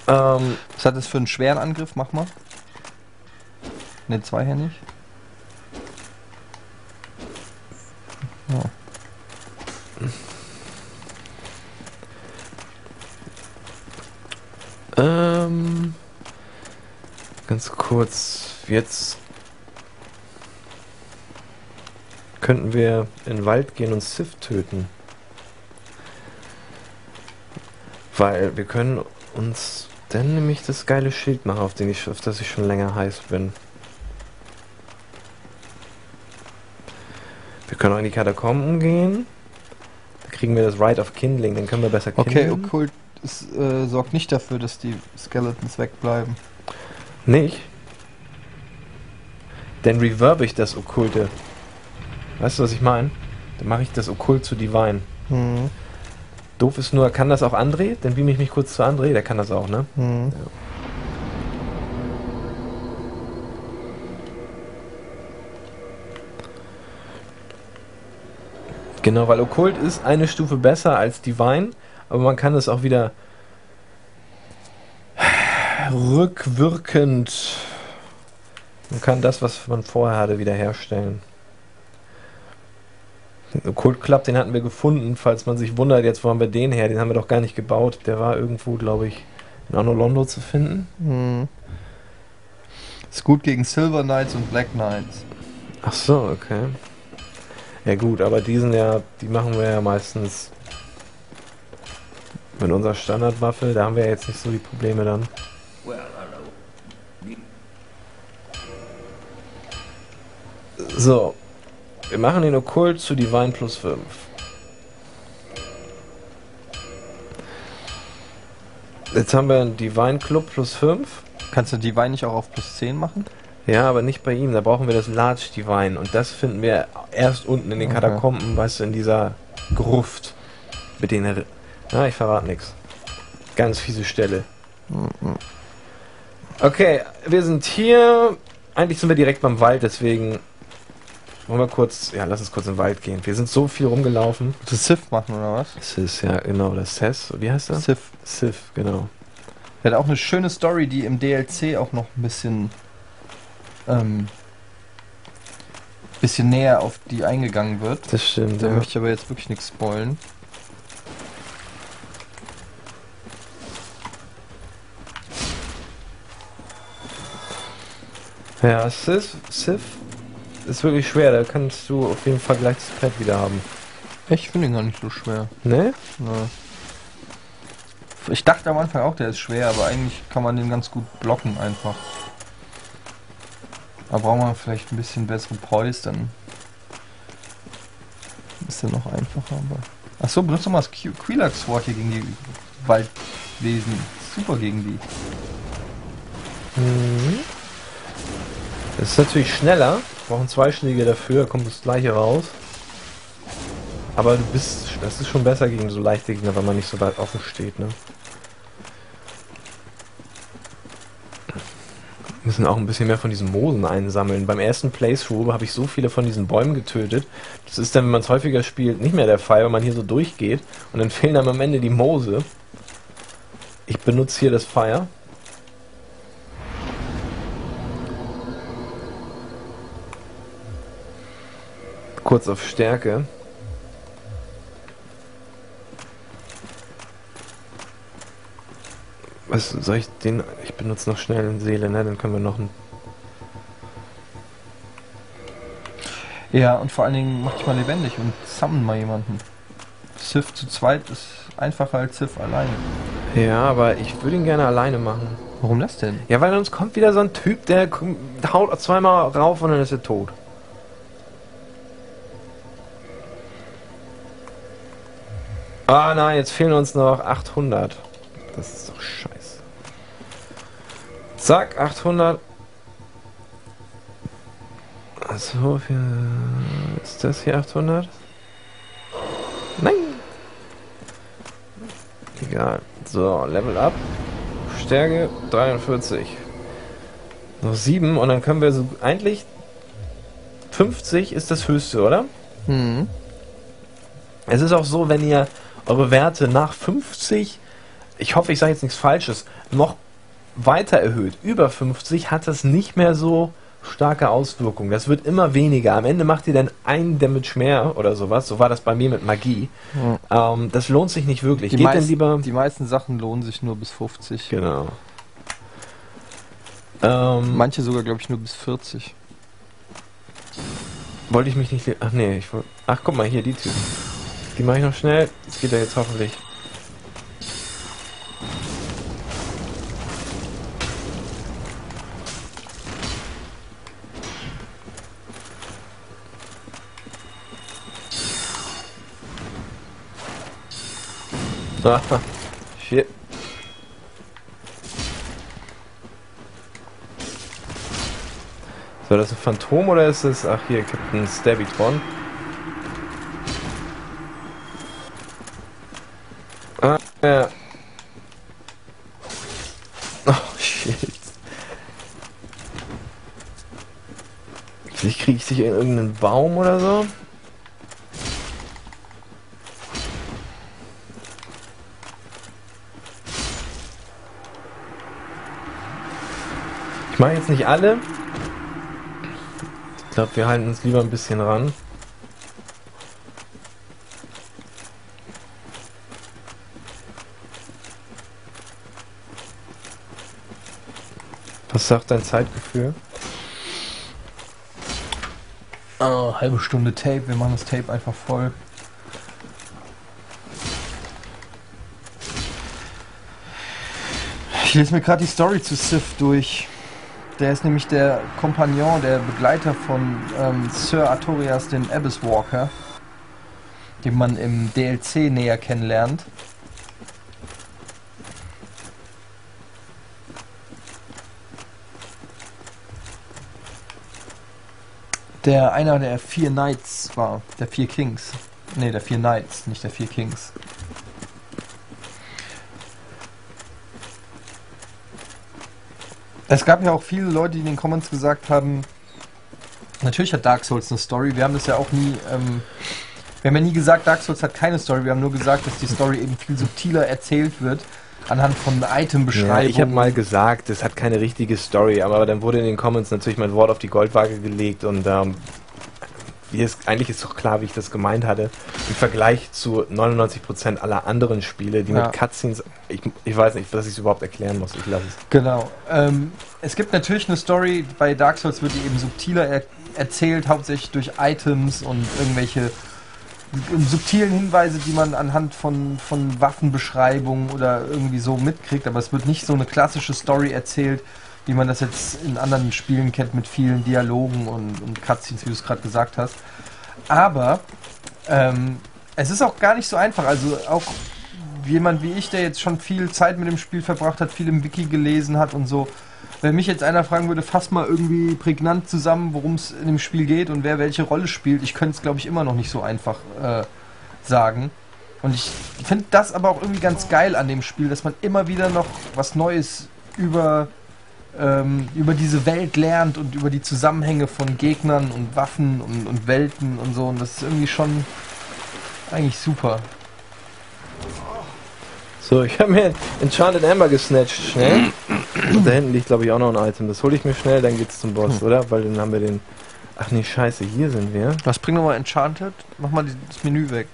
Ähm, Was hat das für einen schweren Angriff? Mach mal. Ne, zweihändig. Ja. ähm, ganz kurz. Jetzt könnten wir in den Wald gehen und Sif töten. Weil wir können uns dann nämlich das geile Schild machen, auf, den ich, auf das ich schon länger heiß bin. Wir können auch in die Katakomben gehen. Da kriegen wir das Right of Kindling, dann können wir besser Okay, kindlen. Okkult es, äh, sorgt nicht dafür, dass die Skeletons wegbleiben. Nicht? Dann reverb ich das Okkulte. Weißt du, was ich meine? Dann mache ich das Okkult zu Divine. Hm. Doof ist nur, kann das auch André? Dann beam ich mich kurz zu André, der kann das auch, ne? Hm. Genau, weil Okkult ist eine Stufe besser als Divine, aber man kann es auch wieder rückwirkend. Man kann das, was man vorher hatte, wiederherstellen. Okkult Club, den hatten wir gefunden, falls man sich wundert, jetzt wo haben wir den her, den haben wir doch gar nicht gebaut. Der war irgendwo, glaube ich, in Anolondo zu finden. Hm. Ist gut gegen Silver Knights und Black Knights. Ach so, okay. Ja gut, aber die sind ja, die machen wir ja meistens mit unserer Standardwaffe. Da haben wir ja jetzt nicht so die Probleme dann. So, wir machen den Okkult zu Divine plus 5. Jetzt haben wir einen Divine Club plus 5. Kannst du Divine nicht auch auf plus 10 machen? Ja, aber nicht bei ihm. Da brauchen wir das Large Divine. Und das finden wir erst unten in den Okay. Katakomben, weißt du, in dieser Gruft. Mit den. Na, ich verrate nichts. Ganz fiese Stelle. Okay, wir sind hier. Eigentlich sind wir direkt beim Wald, deswegen. Wollen wir kurz. Ja, lass uns kurz in den Wald gehen. Wir sind so viel rumgelaufen. Du Sith machen oder was? Es ist ja genau das Seth. Wie heißt das? Sith. Sith, genau. Der hat auch eine schöne Story, die im DLC auch noch ein bisschen ähm, bisschen näher auf die eingegangen wird. Das stimmt. Da Ja. möchte ich aber jetzt wirklich nichts spoilen. Ja, Sith, Sith ist wirklich schwer. Da kannst du auf jeden Fall gleich das Pad wieder haben. Ich finde ihn gar nicht so schwer. Ne? Ne. Ich dachte am Anfang auch, der ist schwer, aber eigentlich kann man den ganz gut blocken einfach. Da braucht man vielleicht ein bisschen bessere Poise, dann ist der noch einfacher, aber. Achso, benutzt doch mal das Quilax Sword hier gegen die Waldwesen. Super gegen die. Das ist natürlich schneller. Brauchen zwei Schläge dafür, da kommt das gleiche raus. Aber du bist, das ist schon besser gegen so leichte Gegner, weil man nicht so weit offen steht, ne? Wir müssen auch ein bisschen mehr von diesen Moosen einsammeln. Beim ersten Playthrough habe ich so viele von diesen Bäumen getötet. Das ist dann, wenn man es häufiger spielt, nicht mehr der Fall, wenn man hier so durchgeht. Und dann fehlen einem am Ende die Moose. Ich benutze hier das Fire. Kurz auf Stärke. Was soll ich den? Ich benutze noch schnell eine Seele, ne? Dann können wir noch ein. Ja, und vor allen Dingen mach dich mal lebendig und summon mal jemanden. Sif zu zweit ist einfacher als Sif alleine. Ja, aber ich würde ihn gerne alleine machen. Warum das denn? Ja, weil sonst kommt wieder so ein Typ, der haut zweimal rauf und dann ist er tot. Ah nein, jetzt fehlen uns noch 800. Das ist doch scheiße. Zack, 800. So viel. Ist das hier 800? Nein! Egal. So, Level up. Stärke 43. Noch 7 und dann können wir so. Eigentlich 50 ist das höchste, oder? Hm. Es ist auch so, wenn ihr eure Werte nach 50, ich hoffe, ich sage jetzt nichts Falsches, noch weiter erhöht, über 50, hat das nicht mehr so starke Auswirkungen. Das wird immer weniger. Am Ende macht ihr dann ein Damage mehr oder sowas. So war das bei mir mit Magie. Ähm, das lohnt sich nicht wirklich. Die, Geht denn meisten, lieber. die meisten Sachen lohnen sich nur bis 50. Genau. Ähm, Manche sogar, glaube ich, nur bis 40. wollte ich mich nicht. Ach nee, ich wollte. Ach guck mal, hier die Typen. Die mache ich noch schnell. Das geht ja jetzt hoffentlich. Ah, shit. So, das ist ein Phantom oder ist es. Ach, hier, Captain Stabbytron. Ah, ja. Oh, shit. Vielleicht kriege ich dich in irgendeinen Baum oder so. Ich mache jetzt nicht alle. Ich glaube, wir halten uns lieber ein bisschen ran. Was sagt dein Zeitgefühl? Oh, halbe Stunde Tape. Wir machen das Tape einfach voll. Ich lese mir gerade die Story zu Sif durch. Der ist nämlich der Kompagnon, der Begleiter von ähm, Sir Artorias, den Abyss Walker, den man im DLC näher kennenlernt. Der einer der vier Knights war, der vier Kings. Ne, der vier Knights, nicht der vier Kings. Es gab ja auch viele Leute, die in den Comments gesagt haben, natürlich hat Dark Souls eine Story. Wir haben das ja auch nie, ähm, wir haben ja nie gesagt, Dark Souls hat keine Story. Wir haben nur gesagt, dass die Story eben viel subtiler erzählt wird, anhand von Ja, Itembeschreibungen. ich habe mal gesagt, es hat keine richtige Story, aber dann wurde in den Comments natürlich mein Wort auf die Goldwaage gelegt und ähm, wie es, eigentlich ist doch klar, wie ich das gemeint hatte. Im Vergleich zu 99% aller anderen Spiele, die Ja. mit Cutscenes, ich, ich weiß nicht, was ich es überhaupt erklären muss, ich lasse es. Genau. Ähm, es gibt natürlich eine Story, bei Dark Souls wird die eben subtiler er erzählt, hauptsächlich durch Items und irgendwelche subtilen Hinweise, die man anhand von, von Waffenbeschreibungen oder irgendwie so mitkriegt, aber es wird nicht so eine klassische Story erzählt, wie man das jetzt in anderen Spielen kennt mit vielen Dialogen und, und Cutscenes, wie du es gerade gesagt hast. Aber ähm, es ist auch gar nicht so einfach. Also auch jemand wie ich, der jetzt schon viel Zeit mit dem Spiel verbracht hat, viel im Wiki gelesen hat und so. Wenn mich jetzt einer fragen würde, fass mal irgendwie prägnant zusammen, worum es in dem Spiel geht und wer welche Rolle spielt, ich könnte es, glaube ich, immer noch nicht so einfach äh, sagen. Und ich finde das aber auch irgendwie ganz geil an dem Spiel, dass man immer wieder noch was Neues über, ähm, über diese Welt lernt und über die Zusammenhänge von Gegnern und Waffen und, und Welten und so. Und das ist irgendwie schon eigentlich super. So, ich habe mir Enchanted Amber gesnatcht, schnell. Und da hinten liegt, glaube ich, auch noch ein Item. Das hole ich mir schnell, dann geht's zum Boss, oder? Weil dann haben wir den... Ach nee, scheiße, hier sind wir. Was bringt nochmal Enchanted? Mach mal das Menü weg.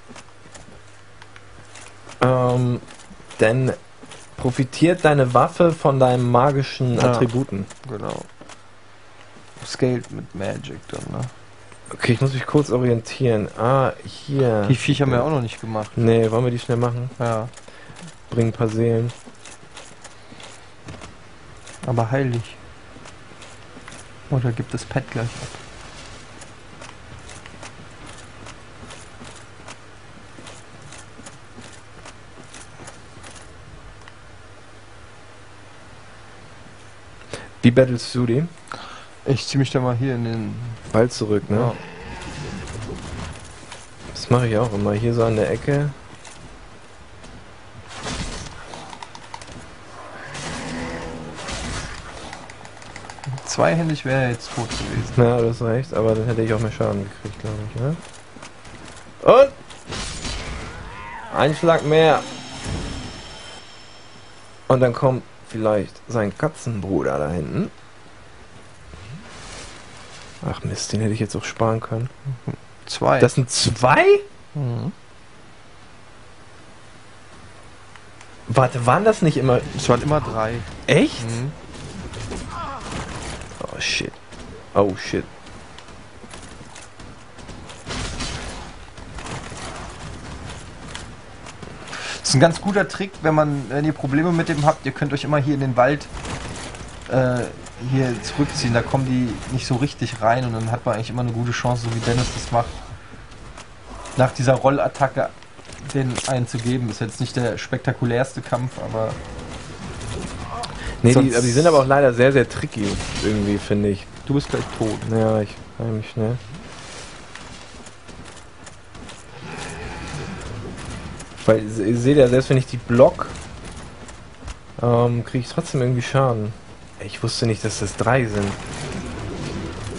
Ähm, denn profitiert deine Waffe von deinen magischen Ja. Attributen. Genau. Scaled mit Magic dann, ne? Okay, ich muss mich kurz orientieren. Ah, hier. Die Viecher haben wir auch noch nicht gemacht. Nee, wollen wir die schnell machen? Ja. Bringen ein paar Seelen. Aber heilig. Oder gibt das Pet gleich ab? Wie battlest du die? Ich zieh mich da mal hier in den. Bald zurück, ne? Ja. Das mache ich auch immer. Hier so an der Ecke. Zweihändig wäre er jetzt tot gewesen. Ja, du hast recht, aber dann hätte ich auch mehr Schaden gekriegt, glaube ich, ne? Und! Ein Schlag mehr. Und dann kommt vielleicht sein Katzenbruder da hinten. Ach Mist, den hätte ich jetzt auch sparen können. Zwei. Das sind zwei? mhm. Warte, waren das nicht immer... Es waren immer drei. Echt? Mhm. Oh shit. Oh shit. Das ist ein ganz guter Trick, wenn man, wenn ihr Probleme mit dem habt, ihr könnt euch immer hier in den Wald äh, hier zurückziehen. Da kommen die nicht so richtig rein und dann hat man eigentlich immer eine gute Chance, so wie Dennis das macht. Nach dieser Rollattacke den einzugeben. Ist jetzt nicht der spektakulärste Kampf, aber Nee, die, die sind aber auch leider sehr, sehr tricky, irgendwie, finde ich. du bist gleich tot. Ja, ich heile mich schnell. Weil ihr seht ja, selbst wenn ich die block, ähm, kriege ich trotzdem irgendwie Schaden. Ich wusste nicht, dass das drei sind.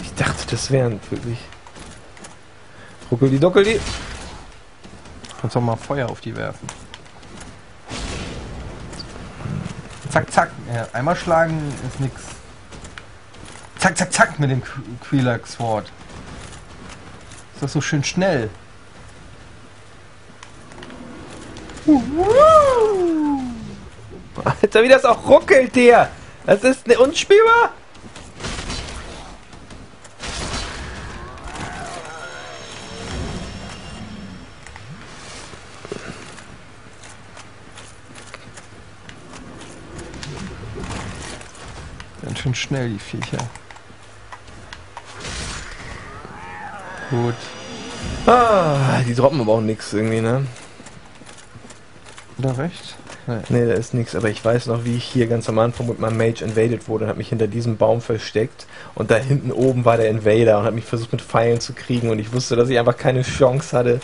Ich dachte, das wären wirklich. Ruckel die Dockel die. Kannst auch mal Feuer auf die werfen. Zack, zack. Ja, einmal schlagen ist nix. Zack, zack, zack mit dem Qu- Quelax Sword. Ist das so schön schnell. Alter, wie das auch ruckelt hier! Das ist ne unspielbar! Schön schnell, die Viecher. Gut. Ah, die droppen aber auch nix irgendwie, ne? Da recht? Nee. Nee, da ist nichts, aber ich weiß noch, wie ich hier ganz am Anfang mit meinem Mage invaded wurde und habe mich hinter diesem Baum versteckt und da hinten oben war der Invader und hat mich versucht mit Pfeilen zu kriegen und ich wusste, dass ich einfach keine Chance hatte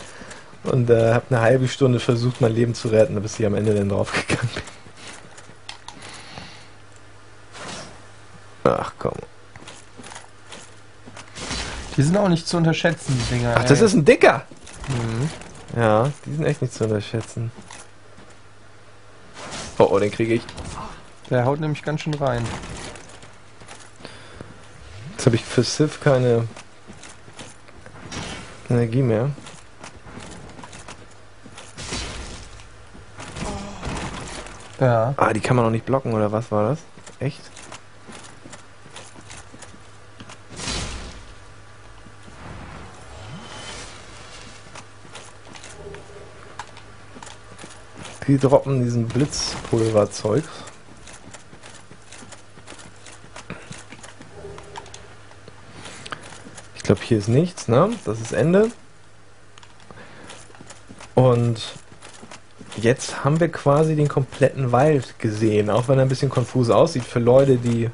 und äh, habe eine halbe Stunde versucht, mein Leben zu retten, bis ich am Ende dann draufgegangen bin. Ach komm. Die sind auch nicht zu unterschätzen, die Dinger. Ach, das ey. ist ein Dicker! Mhm. Ja, die sind echt nicht zu unterschätzen. Oh, oh, den kriege ich. Der haut nämlich ganz schön rein. Jetzt habe ich für Civ keine Energie mehr. Ja. Ah, die kann man noch nicht blocken, oder was war das? Echt? Die droppen diesen Blitzpulverzeug. Ich glaube, hier ist nichts, ne? Das ist Ende. Und jetzt haben wir quasi den kompletten Wald gesehen, auch wenn er ein bisschen konfus aussieht für Leute, die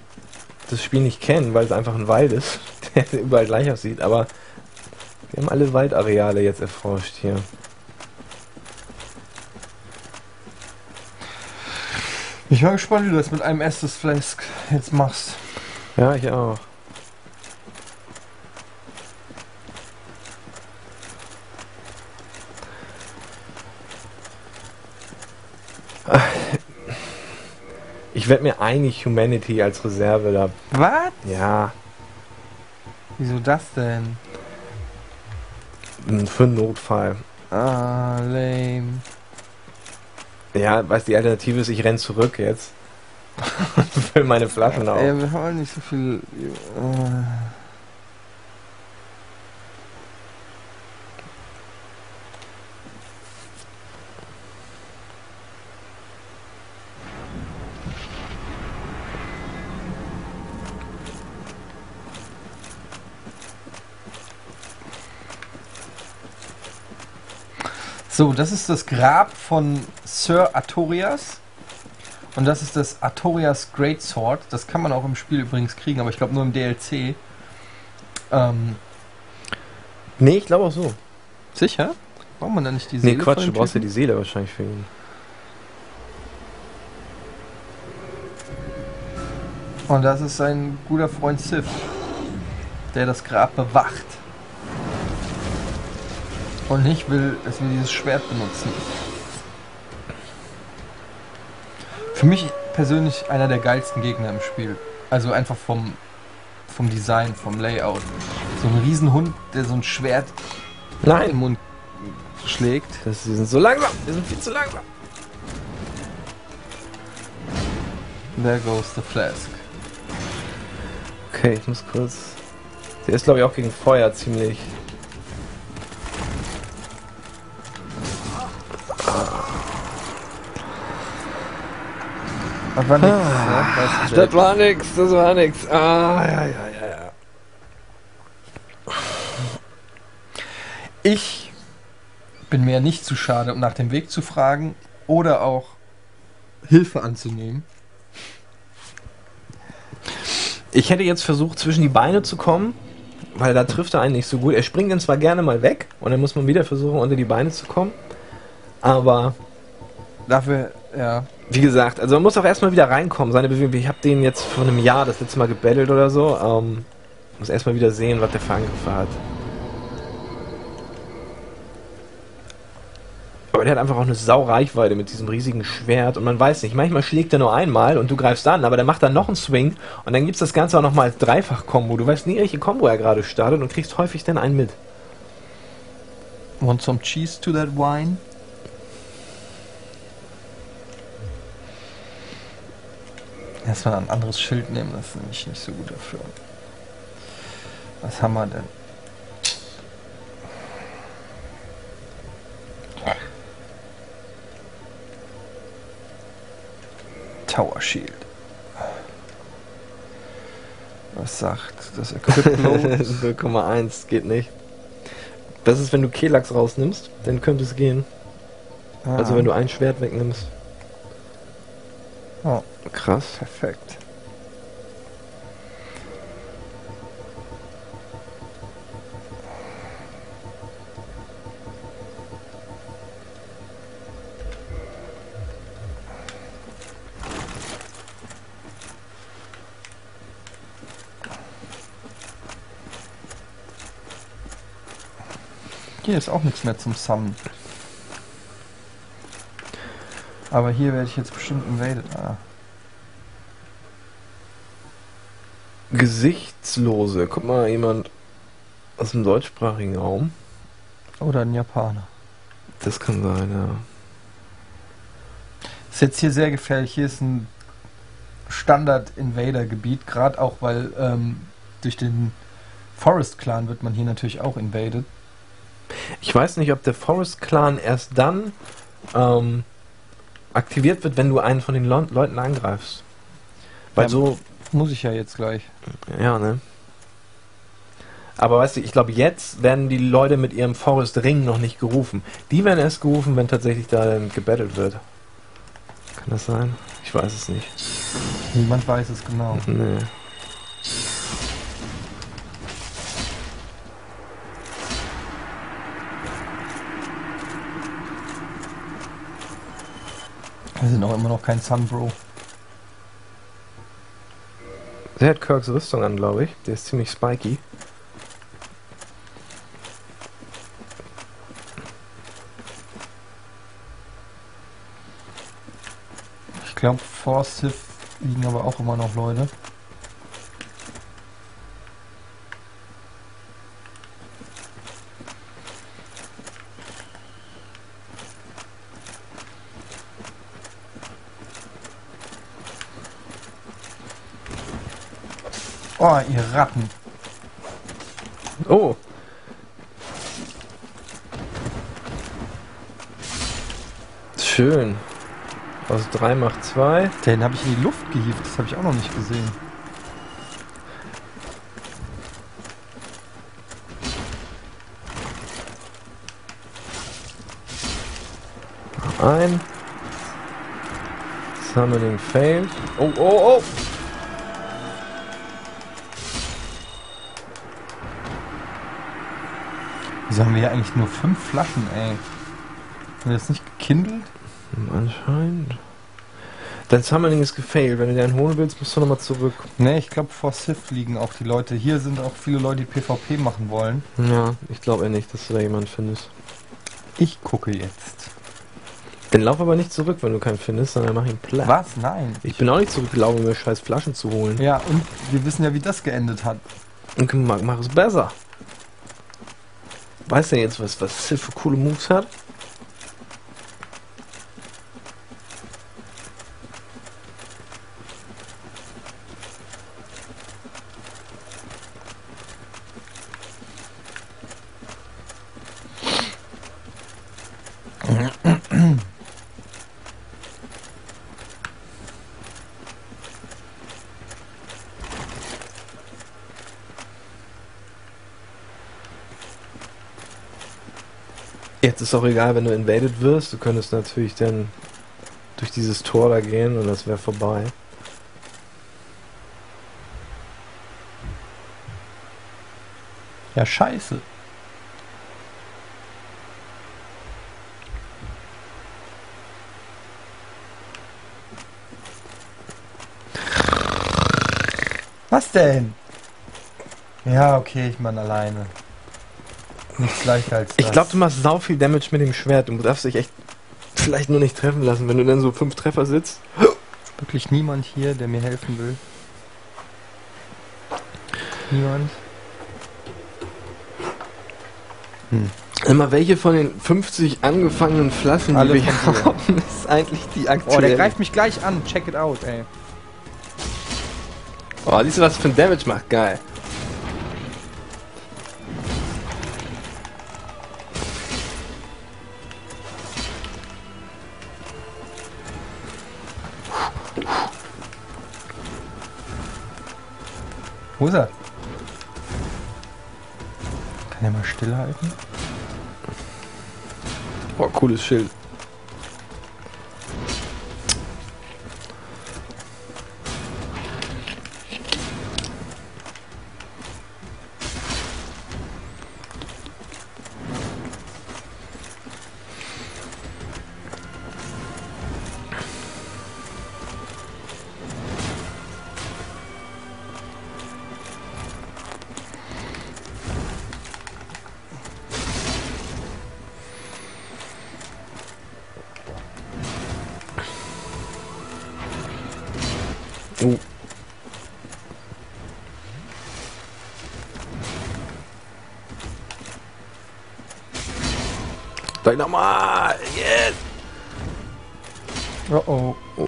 das Spiel nicht kennen, weil es einfach ein Wald ist, der überall gleich aussieht. Aber wir haben alle Waldareale jetzt erforscht hier. Ich mal gespannt, wie du das mit einem Estes Flask jetzt machst. Ja, ich auch. Ich werde mir eigentlich Humanity als Reserve da. Was? Ja, Wieso das denn? für einen Notfall. Ah, lame. Ja, weißt du, die Alternative ist, ich renn zurück jetzt. Und füll meine Flaschen auf. Ey, wir haben nicht so viel. Äh, So, das ist das Grab von Sir Artorias. Und das ist das Artorias Great Sword. Das kann man auch im Spiel übrigens kriegen, aber ich glaube nur im DLC. Ähm, Nee, ich glaube auch so. sicher? Braucht man da nicht die Nee, Seele Quatsch, von du brauchst ja die Seele wahrscheinlich für ihn. Und das ist sein guter Freund Sif, der das Grab bewacht. Und nicht will, dass wir dieses Schwert benutzen. Für mich persönlich einer der geilsten Gegner im Spiel. Also einfach vom, vom Design, vom Layout. So ein Riesenhund, der so ein Schwert in den Nein! Mund schlägt. Das, die sind so langsam! Die sind viel zu langsam! There goes the flask. Okay, ich muss kurz. Der ist, glaube ich, auch gegen Feuer ziemlich. Das war nix, ne? Das ist Das war nix, das war nix. Ah, ja, ja, ja, ja. Ich bin mir nicht zu schade, um nach dem Weg zu fragen oder auch Hilfe anzunehmen. Ich hätte jetzt versucht, zwischen die Beine zu kommen, weil da trifft er einen nicht so gut. Er springt dann zwar gerne mal weg und dann muss man wieder versuchen, unter die Beine zu kommen. Aber Dafür, ja. wie gesagt, also man muss auch erstmal wieder reinkommen. Seine Bewegung, ich habe den jetzt vor einem Jahr das letzte Mal gebettelt oder so. Ähm, muss erstmal wieder sehen, was der für Angriffe hat. Aber der hat einfach auch eine Sau-Reichweite mit diesem riesigen Schwert und man weiß nicht, manchmal schlägt er nur einmal und du greifst an, aber der macht dann noch einen Swing und dann gibt's das Ganze auch nochmal als Dreifach-Kombo. Du weißt nie, welche Kombo er gerade startet und kriegst häufig dann einen mit. Want some cheese to that wine? Erstmal ein anderes Schild nehmen, das ist nämlich nicht so gut dafür. Was haben wir denn? Tower Shield. Was sagt das Equipment? 0,1 geht nicht. Das ist, wenn du Kelax rausnimmst, dann könnte es gehen. Also wenn du ein Schwert wegnimmst. Oh, Krass. perfekt. Hier ist auch nichts mehr zum Summen. Aber hier werde ich jetzt bestimmt invaded. Ah. Gesichtslose. Guck mal, jemand aus dem deutschsprachigen Raum. Oder ein Japaner. Das kann sein, ja. Ist jetzt hier sehr gefährlich. Hier ist ein Standard-Invader-Gebiet, gerade auch weil ähm, durch den Forest-Clan wird man hier natürlich auch invaded. Ich weiß nicht, ob der Forest Clan erst dann ähm, aktiviert wird, wenn du einen von den Leu- Leuten angreifst. Weil Ja. so, Muss ich ja jetzt gleich. ja, ne? Aber weißt du, ich glaube, jetzt werden die Leute mit ihrem Forest Ring noch nicht gerufen. Die werden erst gerufen, wenn tatsächlich da gebettelt wird. Kann das sein? Ich weiß es nicht. Niemand weiß es genau. Nee. Wir sind auch immer noch kein Sunbro. Der hat Kirks Rüstung an, glaube ich. Der ist ziemlich spiky. Ich glaube, vor Sith liegen aber auch immer noch Leute. Oh, ihr Ratten. Oh! Schön. Aus 3 macht 2. Den habe ich in die Luft gehievt. Das habe ich auch noch nicht gesehen. Ein. Summoning failed. Oh, oh, oh! Wieso haben wir hier eigentlich nur fünf Flaschen, ey? Haben wir das nicht gekindelt? Anscheinend. Dein Summoning ist gefailed. Wenn du dir einen holen willst, musst du nochmal zurück. Ne, ich glaube, vor Sith liegen auch die Leute. Hier sind auch viele Leute, die PvP machen wollen. Ja, ich glaube eher nicht, dass du da jemanden findest. Ich gucke jetzt. Dann lauf aber nicht zurück, wenn du keinen findest, sondern mach ihn platt. Was? Nein. Ich bin auch nicht zurückgelaufen, um mir scheiß Flaschen zu holen. Ja, und wir wissen ja, wie das geendet hat. Und mach, mach es besser. Weißt du jetzt, was, was Sith für coole Moves hat? Jetzt ist auch egal, wenn du invaded wirst. Du könntest natürlich dann durch dieses Tor da gehen und das wäre vorbei. Ja, scheiße. Was denn? Ja, okay, ich meine alleine. Nichts leichter als das. Ich glaube, du machst sau viel Damage mit dem Schwert. Du darfst dich echt vielleicht nur nicht treffen lassen, wenn du dann so fünf Treffer sitzt. wirklich niemand hier, der mir helfen will. Niemand. Immer welche von den 50 angefangenen Flaschen, Alle die wir haben, ist eigentlich die Oh, der aktuelle. greift mich gleich an. Check it out, ey. Oh, siehst du, was für ein Damage macht? Geil. Wo ist er? Kann er mal stillhalten? Oh, cooles Schild.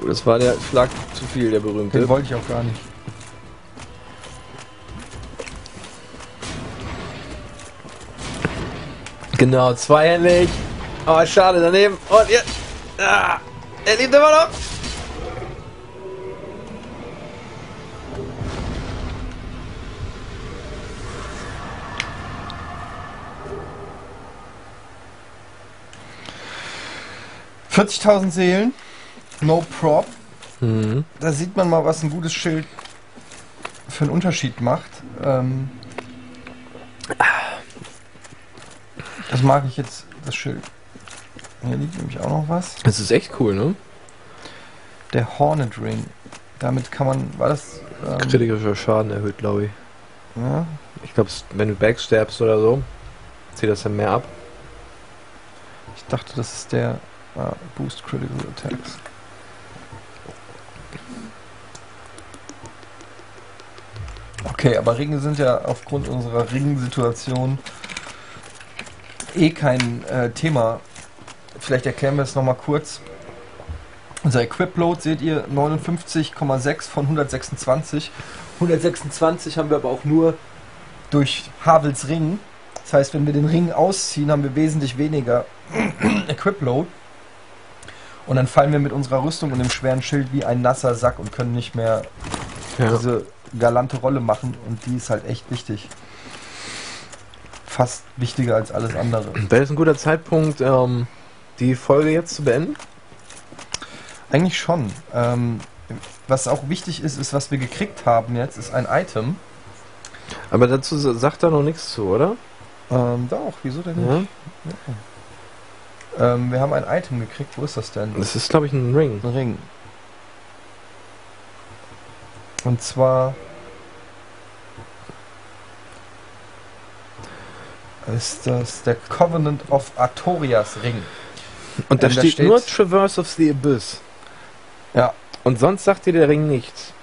Das war der Schlag zu viel, der berühmte. Den wollte ich auch gar nicht. Genau, zweihändig. Aber oh, schade, daneben. Und jetzt. Ah, er liebt immer noch. Vierzigtausend Seelen. No prop. Mhm. Da sieht man mal, was ein gutes Schild für einen Unterschied macht. Ähm, das mag ich jetzt, das Schild. Hier liegt nämlich auch noch was. Das ist echt cool, ne? Der Hornet Ring. Damit kann man, war das... Ähm, Kritischer Schaden erhöht, glaube ich. ja, Ich glaube, wenn du backsterbst oder so, zieht das dann mehr ab. ich dachte, das ist der ah, Boost Critical Attacks. Okay, aber Ringe sind ja aufgrund unserer Ringensituation eh kein äh, Thema. Vielleicht erklären wir es nochmal kurz. Unser Equip-Load seht ihr 59,6 von 126. 126 haben wir aber auch nur durch Havels Ring. Das heißt, wenn wir den Ring ausziehen, haben wir wesentlich weniger Equip-Load. Und dann fallen wir mit unserer Rüstung und dem schweren Schild wie ein nasser Sack und können nicht mehr Ja. diese galante Rolle machen. Und die ist halt echt wichtig. Fast wichtiger als alles andere. Wäre es ein guter Zeitpunkt, ähm, die Folge jetzt zu beenden? Eigentlich schon. Ähm, was auch wichtig ist, ist, was wir gekriegt haben jetzt, ist ein Item. Aber dazu sa- sagt er noch nichts zu, oder? Ähm, doch, wieso denn Ja. nicht? Ähm, wir haben ein Item gekriegt. Wo ist das denn? Das ist, glaube ich, ein Ring. Ein Ring. Und zwar ist das der Covenant of Artorias Ring. Und da Ähm, da steht, steht- nur Traverse of the Abyss. Ja. Und sonst sagt dir der Ring nichts.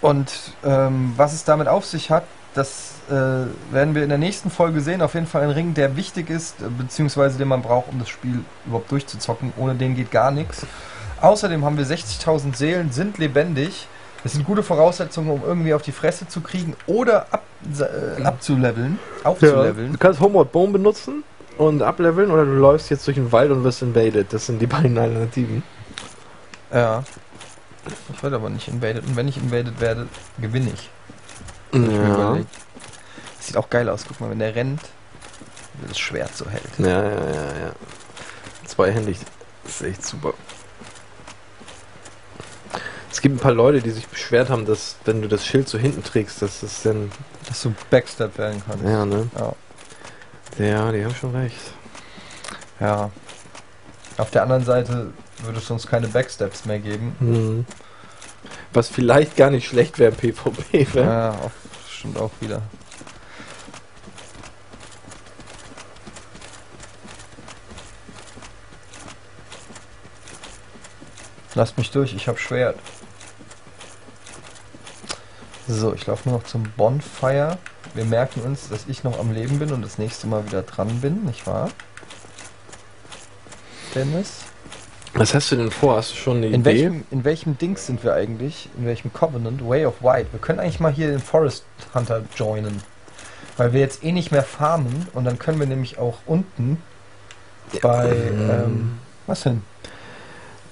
Und ähm, was es damit auf sich hat, das äh, werden wir in der nächsten Folge sehen. Auf jeden Fall ein Ring, der wichtig ist, äh, beziehungsweise den man braucht, um das Spiel überhaupt durchzuzocken. Ohne den geht gar nichts. Außerdem haben wir 60.000 Seelen, sind lebendig. Das sind gute Voraussetzungen, um irgendwie auf die Fresse zu kriegen oder ab, äh, abzuleveln, aufzuleveln. Du kannst Homeward Bone benutzen und ableveln oder du läufst jetzt durch den Wald und wirst invaded. Das sind die beiden Alternativen. Ja. Ich werde aber nicht invaded. Und wenn ich invaded werde, gewinne ich. Ich Ja. überlegt. Das sieht auch geil aus. Guck mal, wenn der rennt, wie das Schwert so hält. Ja, ja, ja, ja. Zweihändig. Das ist echt super. Es gibt ein paar Leute, die sich beschwert haben, dass wenn du das Schild so hinten trägst, dass das dann. Dass du Backstab werden kannst. Ja, ne? Ja. Ja, die haben schon recht. ja. Auf der anderen Seite würde es uns keine Backsteps mehr geben. Hm. Was vielleicht gar nicht schlecht wäre, PvP wäre. Ja, auch, stimmt auch wieder. Lasst mich durch, ich hab Schwert. So, ich laufe nur noch zum Bonfire. Wir merken uns, dass ich noch am Leben bin und das nächste Mal wieder dran bin, nicht wahr? Dennis? Was hast du denn vor? Hast du schon eine In Idee? welchem, in welchem Dings sind wir eigentlich? In welchem Covenant? Way of White. Wir können eigentlich mal hier den Forest Hunter joinen. Weil wir jetzt eh nicht mehr farmen und dann können wir nämlich auch unten bei. Ähm, was denn?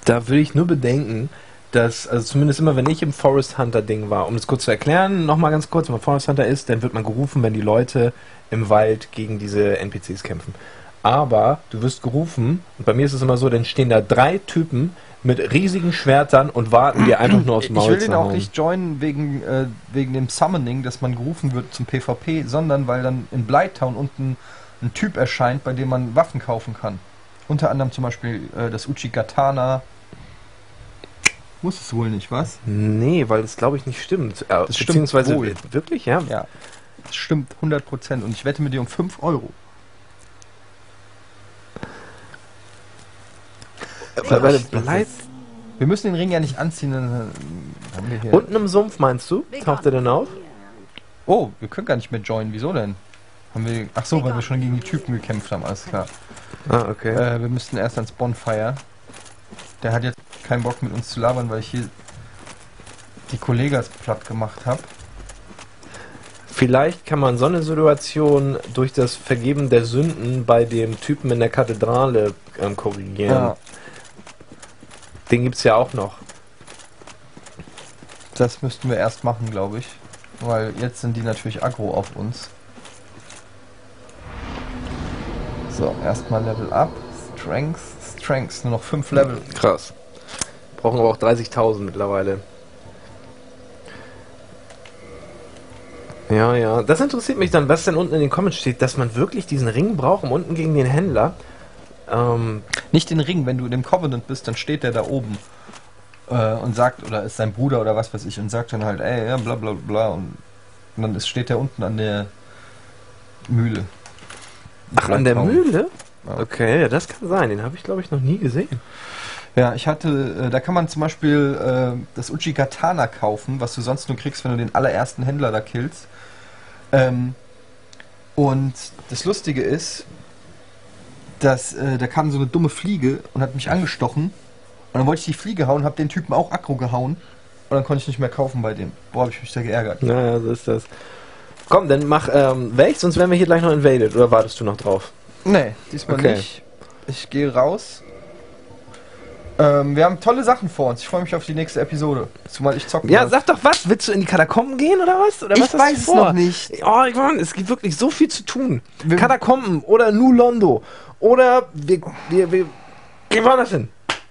Da würde ich nur bedenken, dass, also zumindest immer, wenn ich im Forest Hunter Ding war, um das kurz zu erklären, nochmal ganz kurz, wenn man Forest Hunter ist, dann wird man gerufen, wenn die Leute im Wald gegen diese NPCs kämpfen. Aber du wirst gerufen, und bei mir ist es immer so, dann stehen da drei Typen mit riesigen Schwertern und warten dir einfach nur aufs Ich Maul will zu den auch nicht joinen wegen, äh, wegen dem Summoning, dass man gerufen wird zum PvP, sondern weil dann in Blighttown unten ein Typ erscheint, bei dem man Waffen kaufen kann. Unter anderem zum Beispiel äh, das Uchigatana. Muss es wohl nicht, was? Nee, weil das glaube ich nicht stimmt. Äh, Das stimmt beziehungsweise wohl. wirklich, ja? Ja, das stimmt 100% und ich wette mit dir um 5 Euro. Weil, weil bleibt Wir müssen den Ring ja nicht anziehen, dann äh, haben wir hier... unten im Sumpf, meinst du? Taucht er denn auf? Oh, wir können gar nicht mehr joinen, wieso denn? Haben wir... Ach so, weil wir schon gegen die Typen gekämpft haben, alles klar. Ah, okay. Äh, wir müssten erst ans Bonfire. Der hat jetzt keinen Bock mit uns zu labern, weil ich hier die Kollegas platt gemacht habe. Vielleicht kann man so eine Situation durch das Vergeben der Sünden bei dem Typen in der Kathedrale ähm, korrigieren. Ja, Den gibt's ja auch noch. das müssten wir erst machen, glaube ich. Weil jetzt sind die natürlich aggro auf uns. So, erstmal Level Up. Strength, Tranks, nur noch 5 Level. Krass. Brauchen aber auch 30.000 mittlerweile. Ja, ja. Das interessiert mich dann, was denn unten in den Comments steht, dass man wirklich diesen Ring braucht, um unten gegen den Händler. Ähm, Nicht den Ring, wenn du in dem Covenant bist, dann steht der da oben äh, und sagt, oder ist sein Bruder oder was weiß ich, und sagt dann halt, ey, ja, bla bla bla. Und, und dann ist, steht der unten an der Mühle. ach, an der. Mühle? Ja. Okay, ja, das kann sein. Den habe ich, glaube ich, noch nie gesehen. Ja, ich hatte, äh, da kann man zum Beispiel äh, das Uchigatana kaufen, was du sonst nur kriegst, wenn du den allerersten Händler da killst. Ähm, und das Lustige ist, dass äh, da kam so eine dumme Fliege und hat mich angestochen. Und dann wollte ich die Fliege hauen, hab den Typen auch aggro gehauen. Und dann konnte ich nicht mehr kaufen bei dem. Boah, hab ich mich da geärgert. Naja, so ist das. Komm, dann mach ähm, weg, sonst werden wir hier gleich noch invaded. Oder wartest du noch drauf? Nee, diesmal Okay. nicht. Ich gehe raus. Ähm, wir haben tolle Sachen vor uns. Ich freue mich auf die nächste Episode. Zumal ich zocken Ja, darf. sag doch was. Willst du in die Katakomben gehen oder was? Oder Ich was weiß es noch nicht. Oh, ich meine, es gibt wirklich so viel zu tun. Wir- Katakomben oder New Londo. Oder wir, wir, wir gehen woanders hin.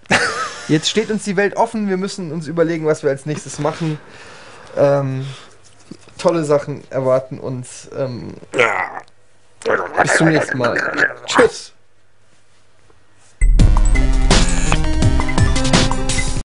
Jetzt steht uns die Welt offen. Wir müssen uns überlegen, was wir als nächstes machen. Ähm, tolle Sachen erwarten uns. Ähm, bis zum nächsten Mal. Tschüss.